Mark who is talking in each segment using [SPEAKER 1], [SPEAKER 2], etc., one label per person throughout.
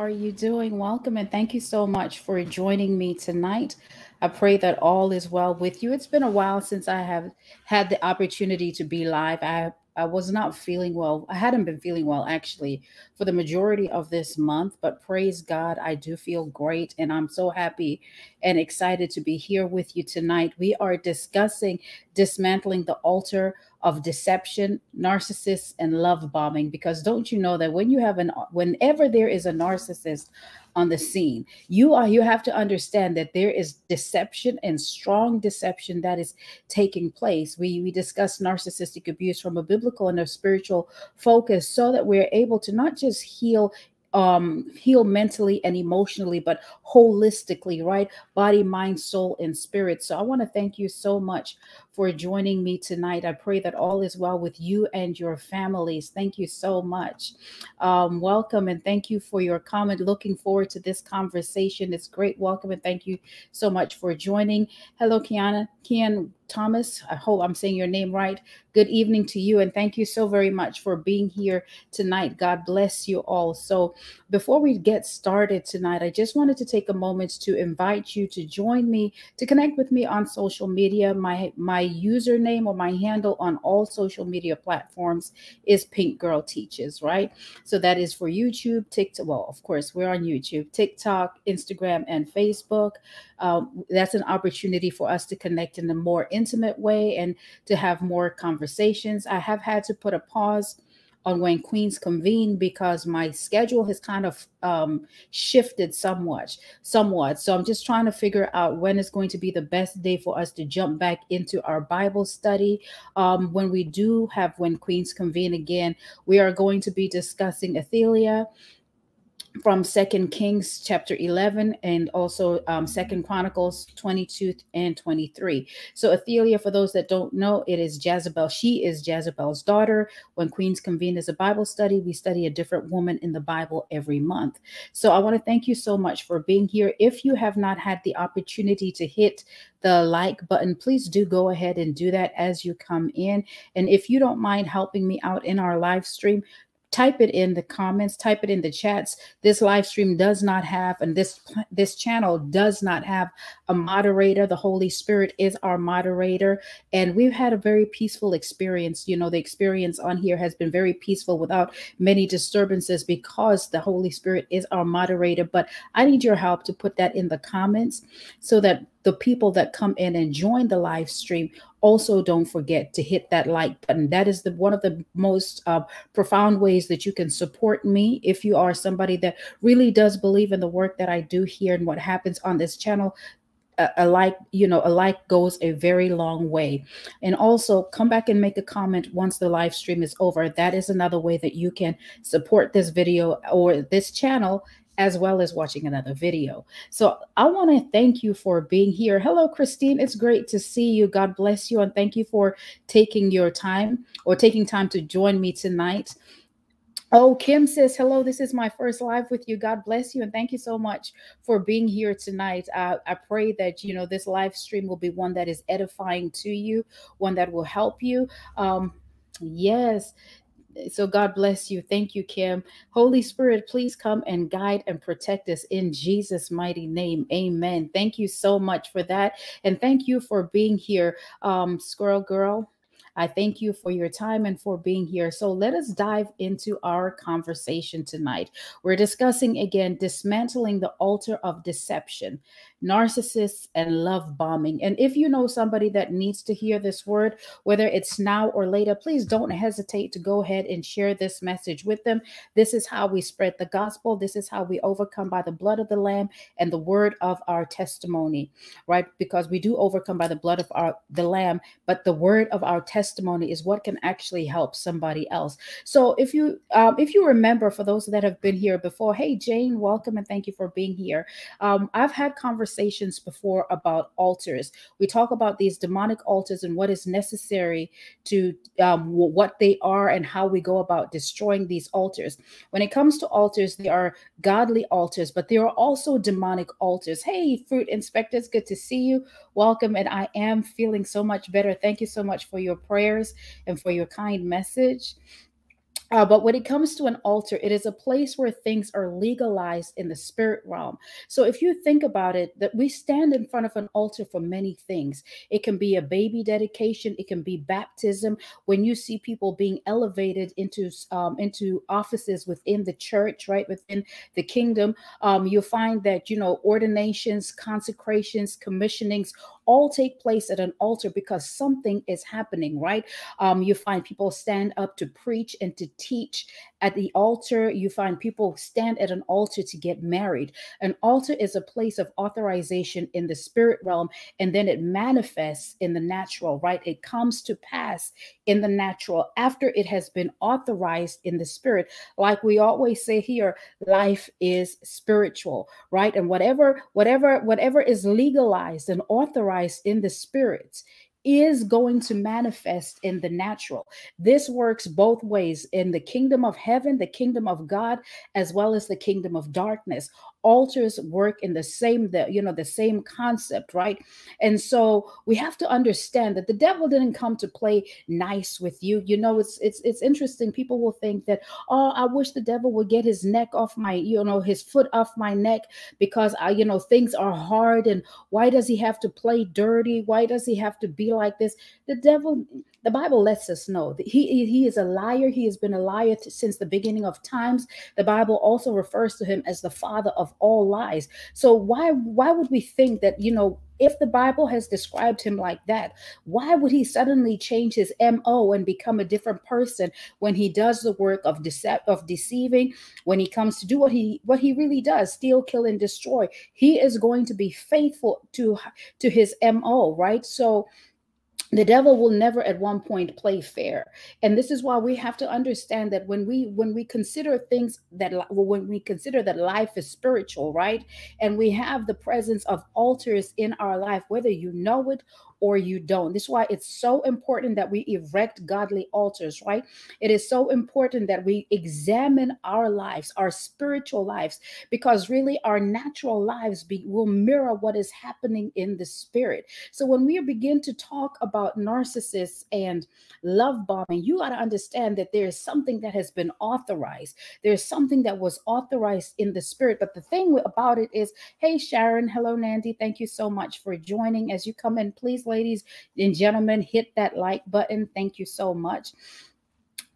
[SPEAKER 1] are you doing? Welcome and thank you so much for joining me tonight. I pray that all is well with you. It's been a while since I have had the opportunity to be live. I I was not feeling well. I hadn't been feeling well actually for the majority of this month, but praise God, I do feel great and I'm so happy and excited to be here with you tonight. We are discussing dismantling the altar of deception, narcissists, and love bombing. Because don't you know that when you have an, whenever there is a narcissist on the scene, you are, you have to understand that there is deception and strong deception that is taking place. We, we discuss narcissistic abuse from a biblical and a spiritual focus so that we're able to not just heal um heal mentally and emotionally but holistically right body mind soul and spirit so i want to thank you so much for joining me tonight i pray that all is well with you and your families thank you so much um welcome and thank you for your comment looking forward to this conversation it's great welcome and thank you so much for joining hello kiana kian Thomas. I hope I'm saying your name right. Good evening to you, and thank you so very much for being here tonight. God bless you all. So, before we get started tonight, I just wanted to take a moment to invite you to join me to connect with me on social media. My my username or my handle on all social media platforms is Pink Girl Teaches. Right. So that is for YouTube, TikTok. Well, of course, we're on YouTube, TikTok, Instagram, and Facebook um, that's an opportunity for us to connect in a more intimate way and to have more conversations. I have had to put a pause on when queens convene because my schedule has kind of um, shifted somewhat somewhat. So i'm just trying to figure out when is going to be the best day for us to jump back into our bible study. Um, when we do have when queens convene again we are going to be discussing athaliah from second kings chapter 11 and also um, second chronicles 22 and 23 so athaliah for those that don't know it is jezebel. She is jezebel's daughter. When queens convene as a bible study we study a different woman in the bible every month. So i want to thank you so much for being here. If you have not had the opportunity to hit the like button please do go ahead and do that as you come in. And if you don't mind helping me out in our live stream type it in the comments type it in the chats. This live stream does not have and this this channel does not have a moderator. The holy spirit is our moderator and we've had a very peaceful experience. You know the experience on here has been very peaceful without many disturbances because the holy spirit is our moderator. But i need your help to put that in the comments so that the people that come in and join the live stream also don't forget to hit that like button. That is the one of the most uh, profound ways that you can support me. If you are somebody that really does believe in the work that i do here and what happens on this channel a, like you know a like goes a very long way. And also come back and make a comment once the live stream is over. That is another way that you can support this video or this channel as well as watching another video. So I want to thank you for being here. Hello, Christine. It's great to see you. God bless you. And thank you for taking your time or taking time to join me tonight. Oh, Kim says, hello, this is my first live with you. God bless you. And thank you so much for being here tonight. Uh, I pray that, you know, this live stream will be one that is edifying to you, one that will help you. Um, yes. So God bless you. Thank you, Kim. Holy Spirit, please come and guide and protect us in Jesus' mighty name. Amen. Thank you so much for that. And thank you for being here, um, Squirrel Girl. I thank you for your time and for being here. So let us dive into our conversation tonight. We're discussing again dismantling the altar of deception narcissists, and love bombing. And if you know somebody that needs to hear this word, whether it's now or later, please don't hesitate to go ahead and share this message with them. This is how we spread the gospel. This is how we overcome by the blood of the Lamb and the word of our testimony, right? Because we do overcome by the blood of our the Lamb, but the word of our testimony is what can actually help somebody else. So if you um, if you remember, for those that have been here before, hey Jane, welcome and thank you for being here. Um, I've had conversations conversations before about altars. We talk about these demonic altars and what is necessary to um, what they are and how we go about destroying these altars. When it comes to altars, they are godly altars, but there are also demonic altars. Hey, fruit inspectors, good to see you. Welcome. And I am feeling so much better. Thank you so much for your prayers and for your kind message. Uh, but when it comes to an altar, it is a place where things are legalized in the spirit realm. So if you think about it, that we stand in front of an altar for many things. It can be a baby dedication, it can be baptism. When you see people being elevated into um, into offices within the church, right within the kingdom, um, you'll find that you know ordinations, consecrations, commissionings, all take place at an altar because something is happening, right? Um, you find people stand up to preach and to teach at the altar. You find people stand at an altar to get married. An altar is a place of authorization in the spirit realm, and then it manifests in the natural, right? It comes to pass in the natural after it has been authorized in the spirit. Like we always say here, life is spiritual, right? And whatever, whatever, whatever is legalized and authorized in the spirit is going to manifest in the natural. This works both ways in the kingdom of heaven, the kingdom of God, as well as the kingdom of darkness altars work in the same the you know the same concept right? And so we have to understand that the devil didn't come to play nice with you. You know it's it's it's interesting. People will think that oh i wish the devil would get his neck off my you know his foot off my neck because i you know things are hard and why does he have to play dirty? Why does he have to be like this? The devil the Bible lets us know that he, he is a liar. He has been a liar since the beginning of times. The Bible also refers to him as the father of all lies. So why why would we think that, you know, if the Bible has described him like that, why would he suddenly change his MO and become a different person when he does the work of dece- of deceiving, when he comes to do what he what he really does, steal, kill, and destroy? He is going to be faithful to to his MO, right? So the devil will never at one point play fair. And this is why we have to understand that when we when we consider things that when we consider that life is spiritual right? And we have the presence of altars in our life whether you know it or you don't. This is why it's so important that we erect godly altars, right? It is so important that we examine our lives, our spiritual lives, because really our natural lives be, will mirror what is happening in the spirit. So when we begin to talk about narcissists and love bombing, you got to understand that there is something that has been authorized. There's something that was authorized in the spirit. But the thing about it is, hey, Sharon, hello, Nandy, thank you so much for joining. As you come in, please ladies and gentlemen, hit that like button. Thank you so much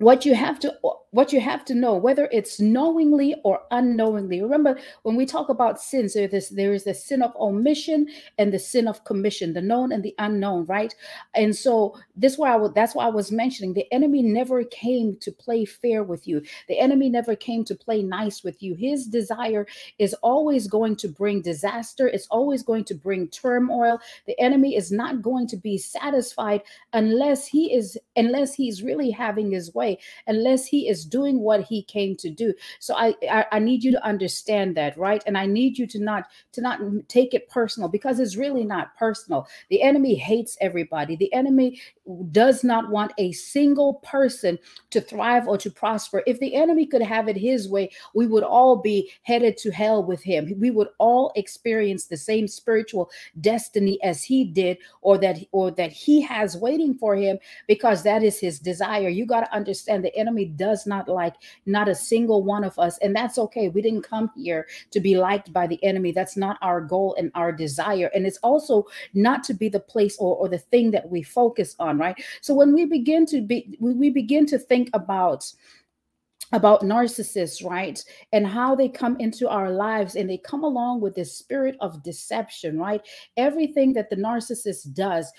[SPEAKER 1] what you have to what you have to know whether it's knowingly or unknowingly. Remember when we talk about sins there is there is the sin of omission and the sin of commission the known and the unknown right? And so this why I would that's why I was mentioning the enemy never came to play fair with you. The enemy never came to play nice with you. His desire is always going to bring disaster. It's always going to bring turmoil. The enemy is not going to be satisfied unless he is unless he's really having his way unless he is doing what he came to do. So I, I, I need you to understand that, right? And I need you to not to not take it personal because it's really not personal. The enemy hates everybody. The enemy does not want a single person to thrive or to prosper. If the enemy could have it his way, we would all be headed to hell with him. We would all experience the same spiritual destiny as he did or that or that he has waiting for him because that is his desire. You got to understand understand the enemy does not like not a single one of us. And that's okay. We didn't come here to be liked by the enemy. That's not our goal and our desire. And it's also not to be the place or, or the thing that we focus on, right? So when we begin to be, we begin to think about, about narcissists, right? And how they come into our lives and they come along with this spirit of deception, right? Everything that the narcissist does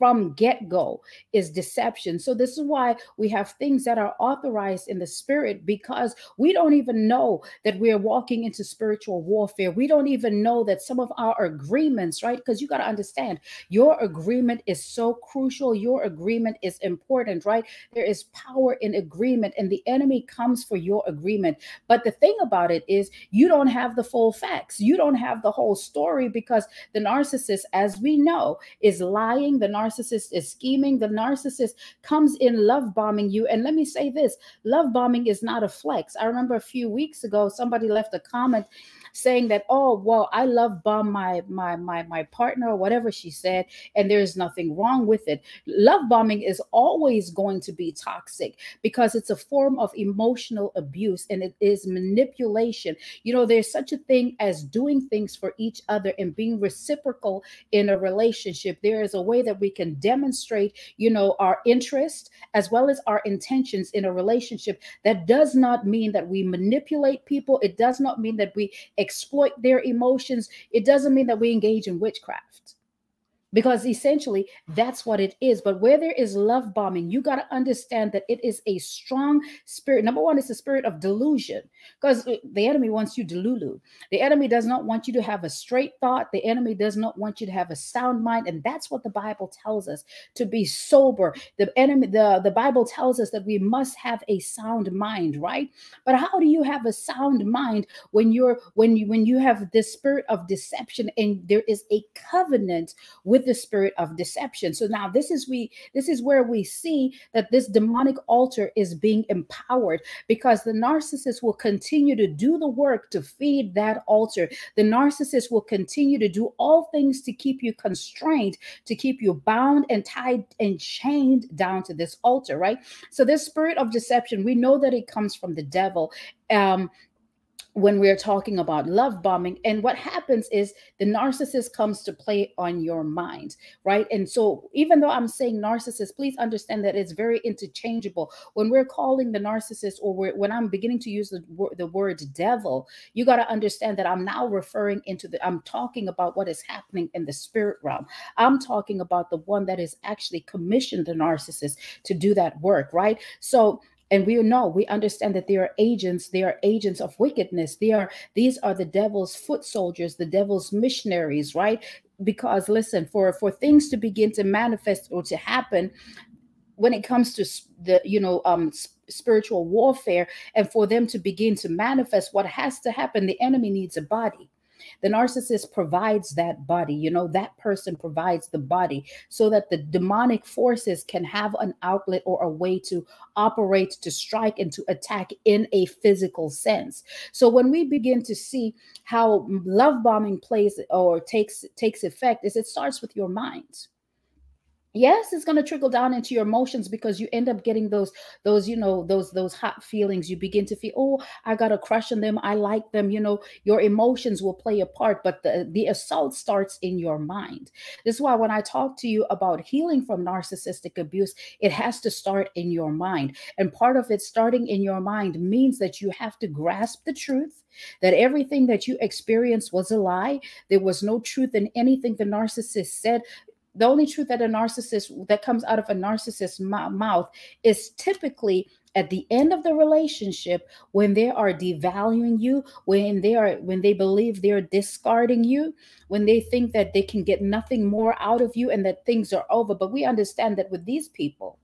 [SPEAKER 1] from get go is deception. So, this is why we have things that are authorized in the spirit because we don't even know that we're walking into spiritual warfare. We don't even know that some of our agreements, right? Because you got to understand your agreement is so crucial. Your agreement is important, right? There is power in agreement, and the enemy comes for your agreement. But the thing about it is, you don't have the full facts, you don't have the whole story because the narcissist, as we know, is lying. The narcissist narcissist is scheming, the narcissist comes in love bombing you. And let me say this love bombing is not a flex. I remember a few weeks ago, somebody left a comment saying that oh well i love bomb my my my my partner or whatever she said and there's nothing wrong with it. Love bombing is always going to be toxic because it's a form of emotional abuse and it is manipulation. You know there's such a thing as doing things for each other and being reciprocal in a relationship. There is a way that we can demonstrate you know our interest as well as our intentions in a relationship. That does not mean that we manipulate people. It does not mean that we exploit their emotions it doesn't mean that we engage in witchcraft because essentially that's what it is. But where there is love bombing, you got to understand that it is a strong spirit. Number one, it's a spirit of delusion because uh, the enemy wants you delulu. The enemy does not want you to have a straight thought. The enemy does not want you to have a sound mind. And that's what the Bible tells us to be sober. The enemy, the, the Bible tells us that we must have a sound mind, right? But how do you have a sound mind when you're when you when you have this spirit of deception and there is a covenant with with the spirit of deception. So now this is we this is where we see that this demonic altar is being empowered because the narcissist will continue to do the work to feed that altar. The narcissist will continue to do all things to keep you constrained, to keep you bound and tied and chained down to this altar, right? So this spirit of deception, we know that it comes from the devil. Um, when we're talking about love bombing and what happens is the narcissist comes to play on your mind right? And so even though i'm saying narcissist please understand that it's very interchangeable. When we're calling the narcissist or when i'm beginning to use the, the word devil you got to understand that i'm now referring into the i'm talking about what is happening in the spirit realm. I'm talking about the one that is actually commissioned the narcissist to do that work right? So and we know we understand that they are agents they are agents of wickedness. They are these are the devil's foot soldiers the devil's missionaries right? Because listen for for things to begin to manifest or to happen when it comes to the you know um spiritual warfare and for them to begin to manifest what has to happen the enemy needs a body the narcissist provides that body, you know, that person provides the body so that the demonic forces can have an outlet or a way to operate, to strike, and to attack in a physical sense. So when we begin to see how love bombing plays or takes takes effect, is it starts with your mind yes it's going to trickle down into your emotions because you end up getting those those you know those those hot feelings. You begin to feel oh i got a crush on them. I like them. You know your emotions will play a part but the the assault starts in your mind. This is why when i talk to you about healing from narcissistic abuse it has to start in your mind. And part of it starting in your mind means that you have to grasp the truth that everything that you experienced was a lie. There was no truth in anything the narcissist said the only truth that a narcissist that comes out of a narcissist's mouth is typically at the end of the relationship when they are devaluing you when they are when they believe they're discarding you when they think that they can get nothing more out of you and that things are over. But we understand that with these people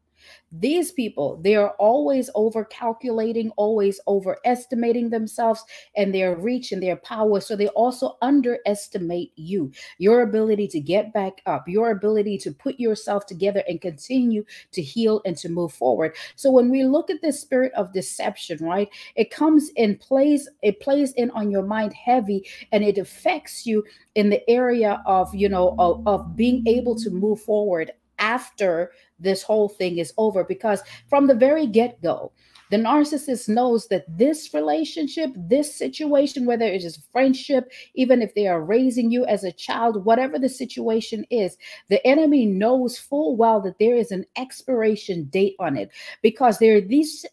[SPEAKER 1] these people, they are always over calculating, always overestimating themselves and their reach and their power. So they also underestimate you, your ability to get back up, your ability to put yourself together and continue to heal and to move forward. So when we look at this spirit of deception, right, it comes in plays, it plays in on your mind heavy and it affects you in the area of, you know, of, of being able to move forward after this whole thing is over because from the very get go, the narcissist knows that this relationship, this situation, whether it is friendship, even if they are raising you as a child, whatever the situation is, the enemy knows full well that there is an expiration date on it because there are these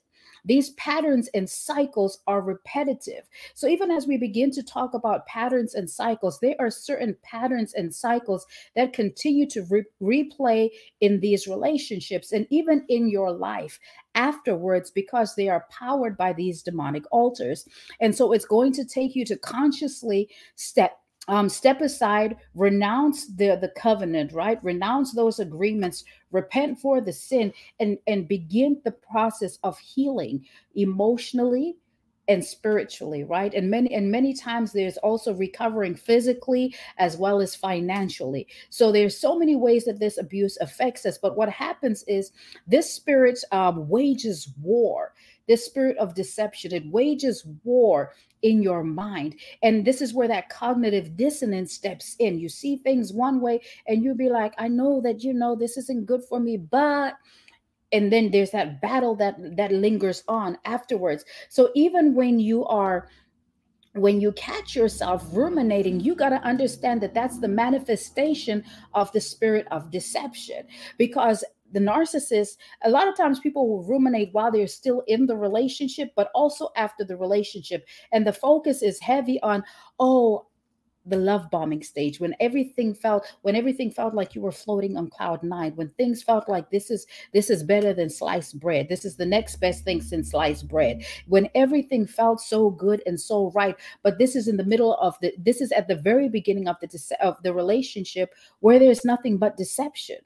[SPEAKER 1] these patterns and cycles are repetitive. So even as we begin to talk about patterns and cycles, there are certain patterns and cycles that continue to re- replay in these relationships and even in your life afterwards because they are powered by these demonic altars. And so it's going to take you to consciously step um, step aside, renounce the, the covenant, right? Renounce those agreements, repent for the sin, and, and begin the process of healing emotionally and spiritually right? And many and many times there's also recovering physically as well as financially. So there's so many ways that this abuse affects us but what happens is this spirit um, wages war this spirit of deception it wages war in your mind. And this is where that cognitive dissonance steps in. You see things one way and you'll be like i know that you know this isn't good for me but and then there's that battle that that lingers on afterwards. So even when you are when you catch yourself ruminating, you got to understand that that's the manifestation of the spirit of deception. Because the narcissist, a lot of times people will ruminate while they're still in the relationship, but also after the relationship. And the focus is heavy on, oh, the love bombing stage. When everything felt when everything felt like you were floating on cloud nine when things felt like this is this is better than sliced bread this is the next best thing since sliced bread. When everything felt so good and so right but this is in the middle of the this is at the very beginning of the of the relationship where there's nothing but deception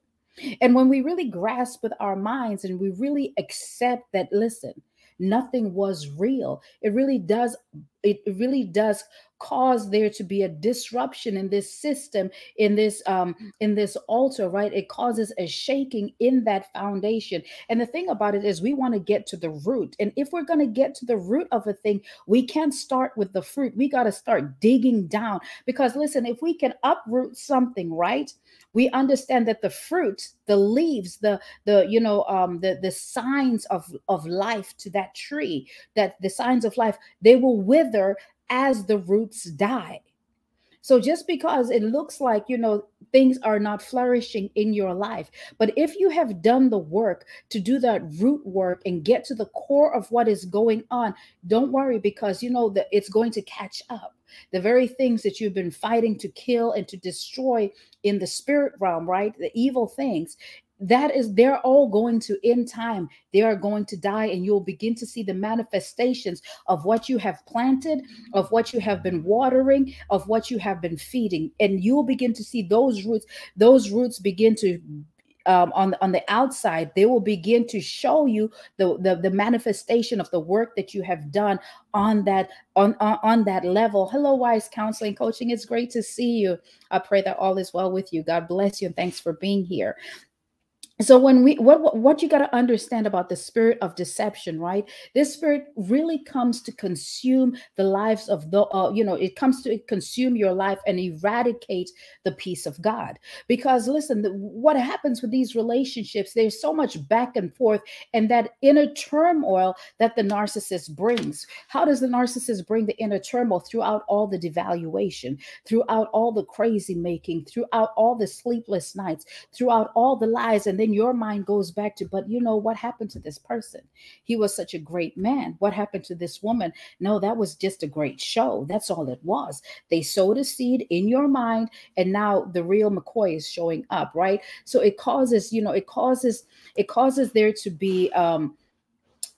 [SPEAKER 1] and when we really grasp with our minds and we really accept that listen nothing was real it really does it really does cause there to be a disruption in this system in this um in this altar right? It causes a shaking in that foundation. And the thing about it is we want to get to the root. And if we're going to get to the root of a thing we can't start with the fruit. We got to start digging down. Because listen if we can uproot something right? We understand that the fruit the leaves the the you know um the the signs of of life to that tree that the signs of life they will wither as the roots die. So just because it looks like, you know, things are not flourishing in your life, but if you have done the work to do that root work and get to the core of what is going on, don't worry because you know that it's going to catch up. The very things that you've been fighting to kill and to destroy in the spirit realm, right? The evil things, that is they're all going to in time they are going to die and you'll begin to see the manifestations of what you have planted of what you have been watering of what you have been feeding and you'll begin to see those roots those roots begin to um, on on the outside, they will begin to show you the, the the manifestation of the work that you have done on that on, on on that level. Hello, Wise Counseling Coaching. It's great to see you. I pray that all is well with you. God bless you and thanks for being here so when we what what you got to understand about the spirit of deception right? This spirit really comes to consume the lives of the uh, you know it comes to consume your life and eradicate the peace of god. Because listen the, what happens with these relationships there's so much back and forth and that inner turmoil that the narcissist brings. How does the narcissist bring the inner turmoil? Throughout all the devaluation throughout all the crazy making throughout all the sleepless nights throughout all the lies and then then your mind goes back to, but you know, what happened to this person? He was such a great man. What happened to this woman? No, that was just a great show. That's all it was. They sowed a seed in your mind, and now the real McCoy is showing up, right? So it causes, you know, it causes, it causes there to be um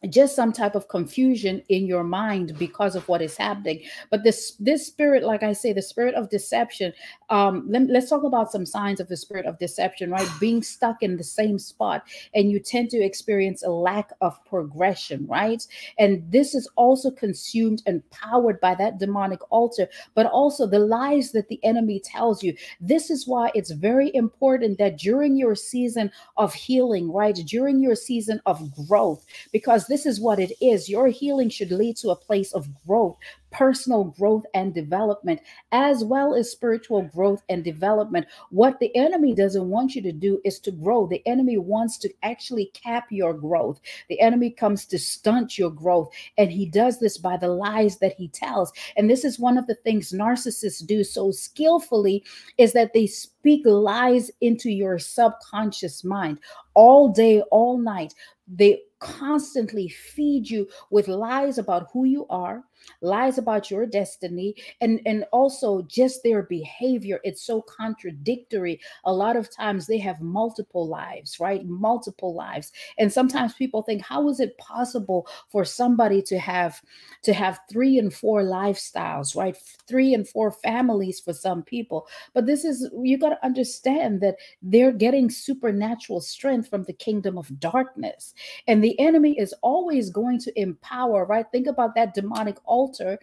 [SPEAKER 1] just some type of confusion in your mind because of what is happening. But this this spirit like i say the spirit of deception um let, let's talk about some signs of the spirit of deception right? Being stuck in the same spot and you tend to experience a lack of progression right? And this is also consumed and powered by that demonic altar but also the lies that the enemy tells you. This is why it's very important that during your season of healing right during your season of growth because this is what it is. Your healing should lead to a place of growth, personal growth and development, as well as spiritual growth and development. What the enemy doesn't want you to do is to grow. The enemy wants to actually cap your growth. The enemy comes to stunt your growth, and he does this by the lies that he tells. And this is one of the things narcissists do so skillfully is that they speak lies into your subconscious mind all day, all night. They constantly feed you with lies about who you are, lies about your destiny and and also just their behavior. It's so contradictory. A lot of times they have multiple lives right? Multiple lives. And sometimes people think how is it possible for somebody to have to have three and four lifestyles right? Three and four families for some people. But this is you got to understand that they're getting supernatural strength from the kingdom of darkness. And the enemy is always going to empower right? Think about that demonic altar.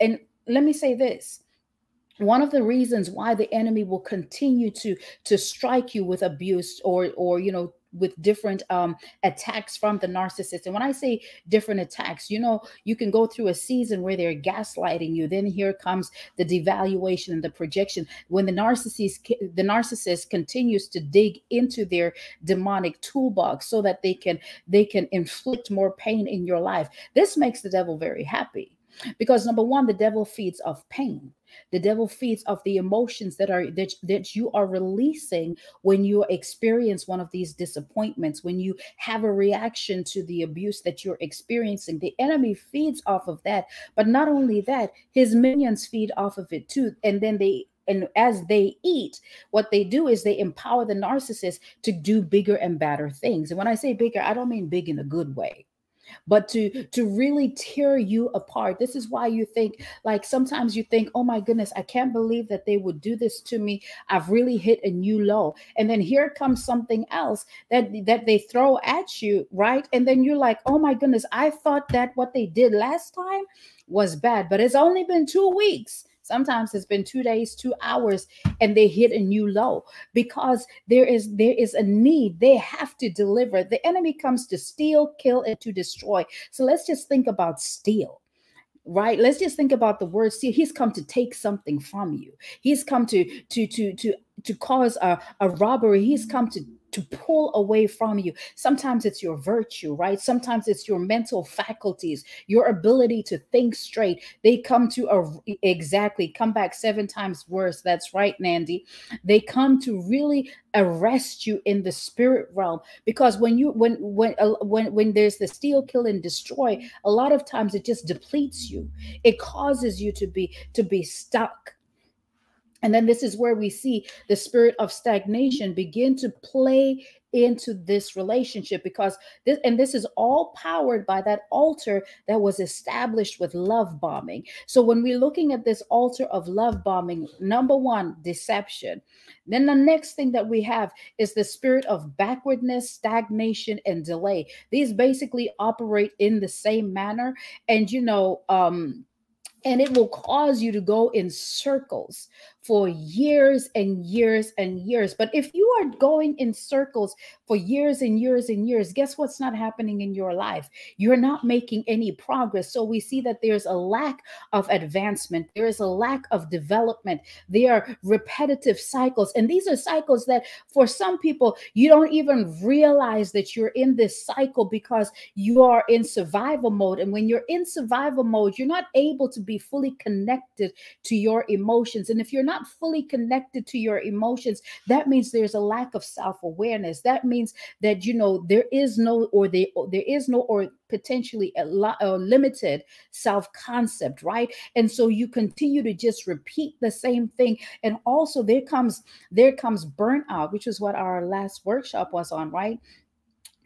[SPEAKER 1] And let me say this one of the reasons why the enemy will continue to to strike you with abuse or or you know with different um attacks from the narcissist. And when i say different attacks you know you can go through a season where they're gaslighting you. Then here comes the devaluation and the projection. When the narcissist the narcissist continues to dig into their demonic toolbox so that they can they can inflict more pain in your life this makes the devil very happy because number one the devil feeds off pain. The devil feeds off the emotions that are that, that you are releasing when you experience one of these disappointments when you have a reaction to the abuse that you're experiencing. The enemy feeds off of that. But not only that his minions feed off of it too. And then they and as they eat what they do is they empower the narcissist to do bigger and better things. And when i say bigger i don't mean big in a good way but to to really tear you apart. This is why you think like sometimes you think oh my goodness i can't believe that they would do this to me. I've really hit a new low. And then here comes something else that that they throw at you right? And then you're like oh my goodness i thought that what they did last time was bad but it's only been two weeks sometimes it's been two days two hours and they hit a new low because there is there is a need. They have to deliver. The enemy comes to steal kill and to destroy. So let's just think about steal right? Let's just think about the word steal. He's come to take something from you. He's come to to to to to cause a, a robbery. He's come to to pull away from you. Sometimes it's your virtue, right? Sometimes it's your mental faculties, your ability to think straight. They come to a, exactly come back seven times worse. That's right, Nandy. They come to really arrest you in the spirit realm because when you when when uh, when when there's the steal kill and destroy a lot of times it just depletes you it causes you to be to be stuck and then this is where we see the spirit of stagnation begin to play into this relationship because this and this is all powered by that altar that was established with love bombing. So when we're looking at this altar of love bombing, number 1, deception. Then the next thing that we have is the spirit of backwardness, stagnation and delay. These basically operate in the same manner and you know um and it will cause you to go in circles for years and years and years. But if you are going in circles for years and years and years, guess what's not happening in your life? You're not making any progress. So we see that there's a lack of advancement, there is a lack of development. There are repetitive cycles. And these are cycles that for some people, you don't even realize that you're in this cycle because you are in survival mode. And when you're in survival mode, you're not able to be fully connected to your emotions. And if you're not fully connected to your emotions, that means there's a lack of self-awareness. That means that you know there is no or there, there is no or potentially a, lot, a limited self-concept, right? And so you continue to just repeat the same thing. And also there comes there comes burnout, which is what our last workshop was on, right?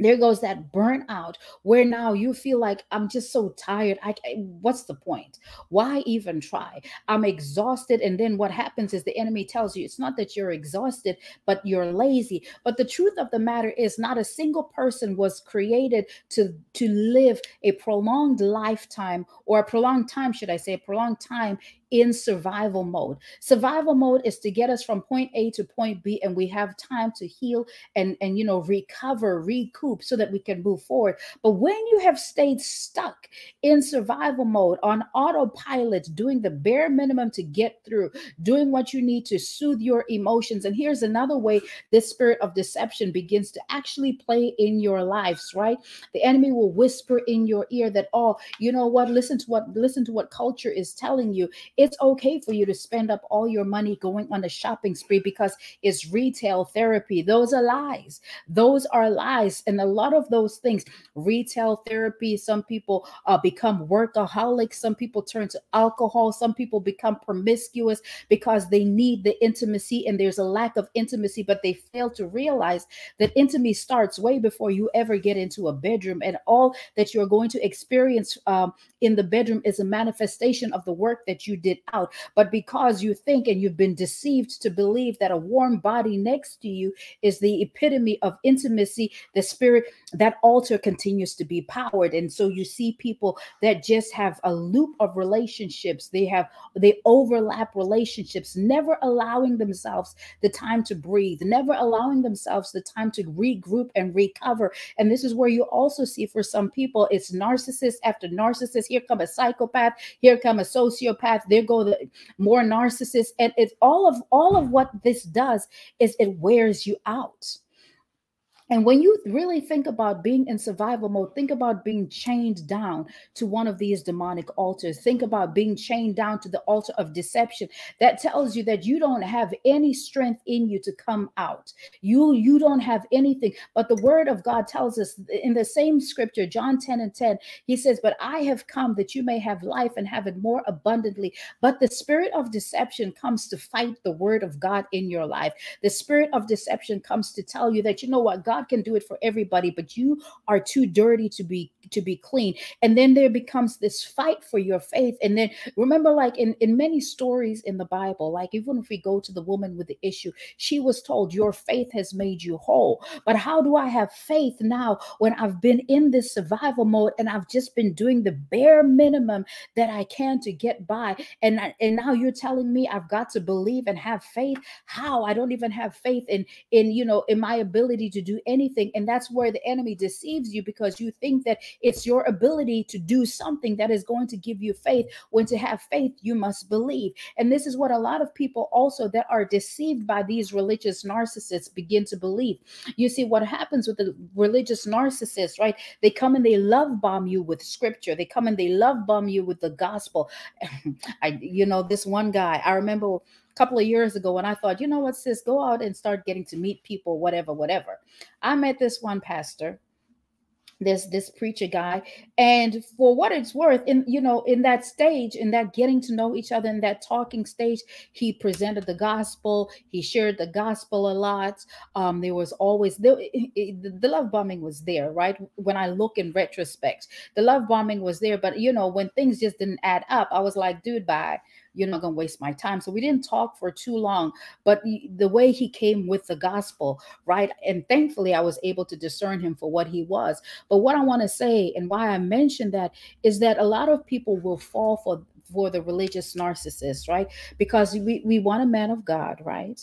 [SPEAKER 1] There goes that burnout where now you feel like i'm just so tired. I what's the point? Why even try? I'm exhausted and then what happens is the enemy tells you it's not that you're exhausted but you're lazy. But the truth of the matter is not a single person was created to to live a prolonged lifetime or a prolonged time should i say a prolonged time in survival mode. Survival mode is to get us from point A to point B and we have time to heal and and you know recover, recoup so that we can move forward. But when you have stayed stuck in survival mode on autopilot doing the bare minimum to get through, doing what you need to soothe your emotions and here's another way this spirit of deception begins to actually play in your lives, right? The enemy will whisper in your ear that oh, you know what, listen to what listen to what culture is telling you it's okay for you to spend up all your money going on a shopping spree because it's retail therapy. Those are lies. Those are lies. And a lot of those things, retail therapy, some people uh, become workaholics, some people turn to alcohol, some people become promiscuous because they need the intimacy and there's a lack of intimacy, but they fail to realize that intimacy starts way before you ever get into a bedroom. And all that you're going to experience um, in the bedroom is a manifestation of the work that you did it out. But because you think and you've been deceived to believe that a warm body next to you is the epitome of intimacy, the spirit, that altar continues to be powered. And so you see people that just have a loop of relationships. They have, they overlap relationships, never allowing themselves the time to breathe, never allowing themselves the time to regroup and recover. And this is where you also see for some people, it's narcissist after narcissist. Here come a psychopath, here come a sociopath, there go the more narcissists. And it's all of all of what this does is it wears you out. And when you really think about being in survival mode, think about being chained down to one of these demonic altars. Think about being chained down to the altar of deception. That tells you that you don't have any strength in you to come out. You you don't have anything. But the word of God tells us in the same scripture, John 10 and 10, he says, "But I have come that you may have life and have it more abundantly." But the spirit of deception comes to fight the word of God in your life. The spirit of deception comes to tell you that you know what God God can do it for everybody, but you are too dirty to be to be clean. And then there becomes this fight for your faith. And then remember, like in, in many stories in the Bible, like even if we go to the woman with the issue, she was told, Your faith has made you whole. But how do I have faith now when I've been in this survival mode and I've just been doing the bare minimum that I can to get by? And, and now you're telling me I've got to believe and have faith. How? I don't even have faith in in you know in my ability to do anything. And that's where the enemy deceives you because you think that it's your ability to do something that is going to give you faith. When to have faith, you must believe. And this is what a lot of people also that are deceived by these religious narcissists begin to believe. You see, what happens with the religious narcissists, right? They come and they love bomb you with scripture. They come and they love bomb you with the gospel. I, you know, this one guy, I remember couple of years ago when I thought, you know what, sis, go out and start getting to meet people, whatever, whatever. I met this one pastor this this preacher guy and for what it's worth in you know in that stage in that getting to know each other in that talking stage he presented the gospel he shared the gospel a lot. Um there was always the, the love bombing was there right? When i look in retrospect the love bombing was there but you know when things just didn't add up i was like dude bye you're not going to waste my time. So we didn't talk for too long, but the way he came with the gospel, right? And thankfully, I was able to discern him for what he was. But what I want to say and why I mentioned that is that a lot of people will fall for for the religious narcissist, right? Because we, we want a man of God, right?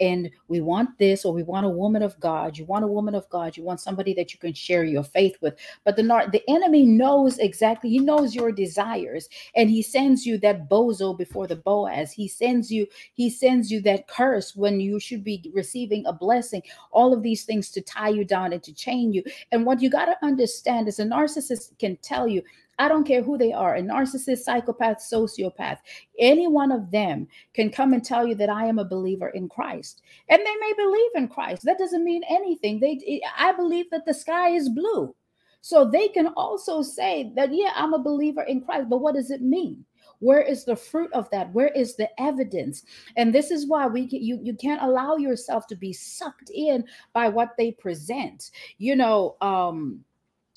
[SPEAKER 1] and we want this or we want a woman of God. You want a woman of God. You want somebody that you can share your faith with. But the the enemy knows exactly. He knows your desires, and he sends you that bozo before the Boaz. He sends you. He sends you that curse when you should be receiving a blessing. All of these things to tie you down and to chain you. And what you got to understand is a narcissist can tell you I don't care who they are a narcissist, psychopath, sociopath. Any one of them can come and tell you that I am a believer in Christ. And they may believe in Christ. That doesn't mean anything. They I believe that the sky is blue. So they can also say that, yeah, I'm a believer in Christ. But what does it mean? Where is the fruit of that? Where is the evidence? And this is why we you you can't allow yourself to be sucked in by what they present. You know, um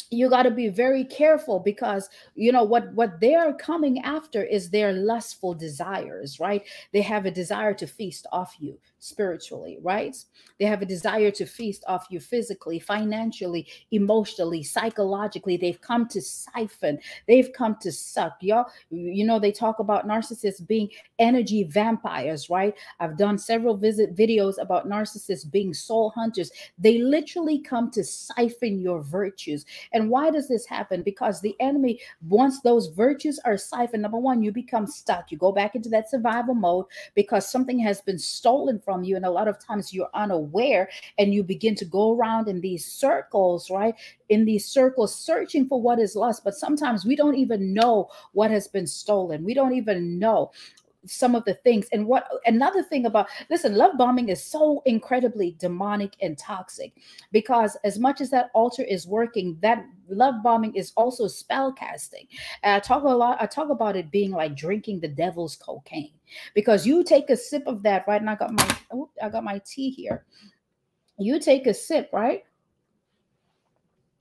[SPEAKER 1] you got to be very careful because you know what what they're coming after is their lustful desires right? They have a desire to feast off you spiritually, right? They have a desire to feast off you physically, financially, emotionally, psychologically. They've come to siphon, they've come to suck. Y'all, you know, they talk about narcissists being energy vampires, right? I've done several visit videos about narcissists being soul hunters. They literally come to siphon your virtues. And why does this happen? Because the enemy, once those virtues are siphoned, number one, you become stuck. You go back into that survival mode because something has been stolen from you. And a lot of times you're unaware and you begin to go around in these circles, right? In these circles, searching for what is lost. But sometimes we don't even know what has been stolen. We don't even know some of the things. And what another thing about listen love bombing is so incredibly demonic and toxic because as much as that altar is working that love bombing is also spell casting and i talk a lot i talk about it being like drinking the devil's cocaine because you take a sip of that right? And i got my i got my tea here. You take a sip right?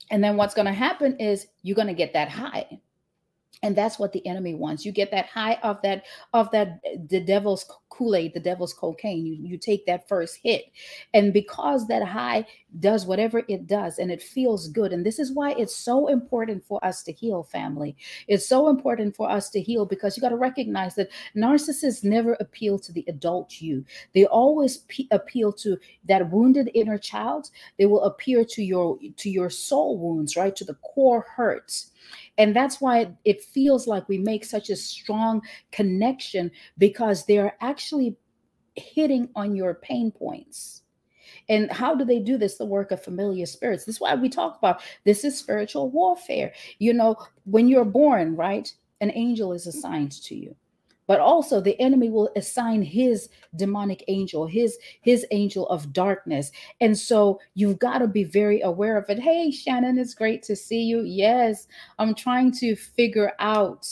[SPEAKER 1] And then what's going to happen is you're going to get that high and that's what the enemy wants. You get that high of that of that eh, the devil's kool-aid the devil's cocaine. You, you take that first hit. And because that high does whatever it does and it feels good and this is why it's so important for us to heal family. It's so important for us to heal because you got to recognize that narcissists never appeal to the adult you. They always p- appeal to that wounded inner child. They will appear to your to your soul wounds right? To the core hurts and that's why it feels like we make such a strong connection because they're actually hitting on your pain points. And how do they do this? The work of familiar spirits. This is why we talk about this is spiritual warfare. You know, when you're born, right? An angel is assigned to you but also the enemy will assign his demonic angel his his angel of darkness and so you've got to be very aware of it hey shannon it's great to see you yes i'm trying to figure out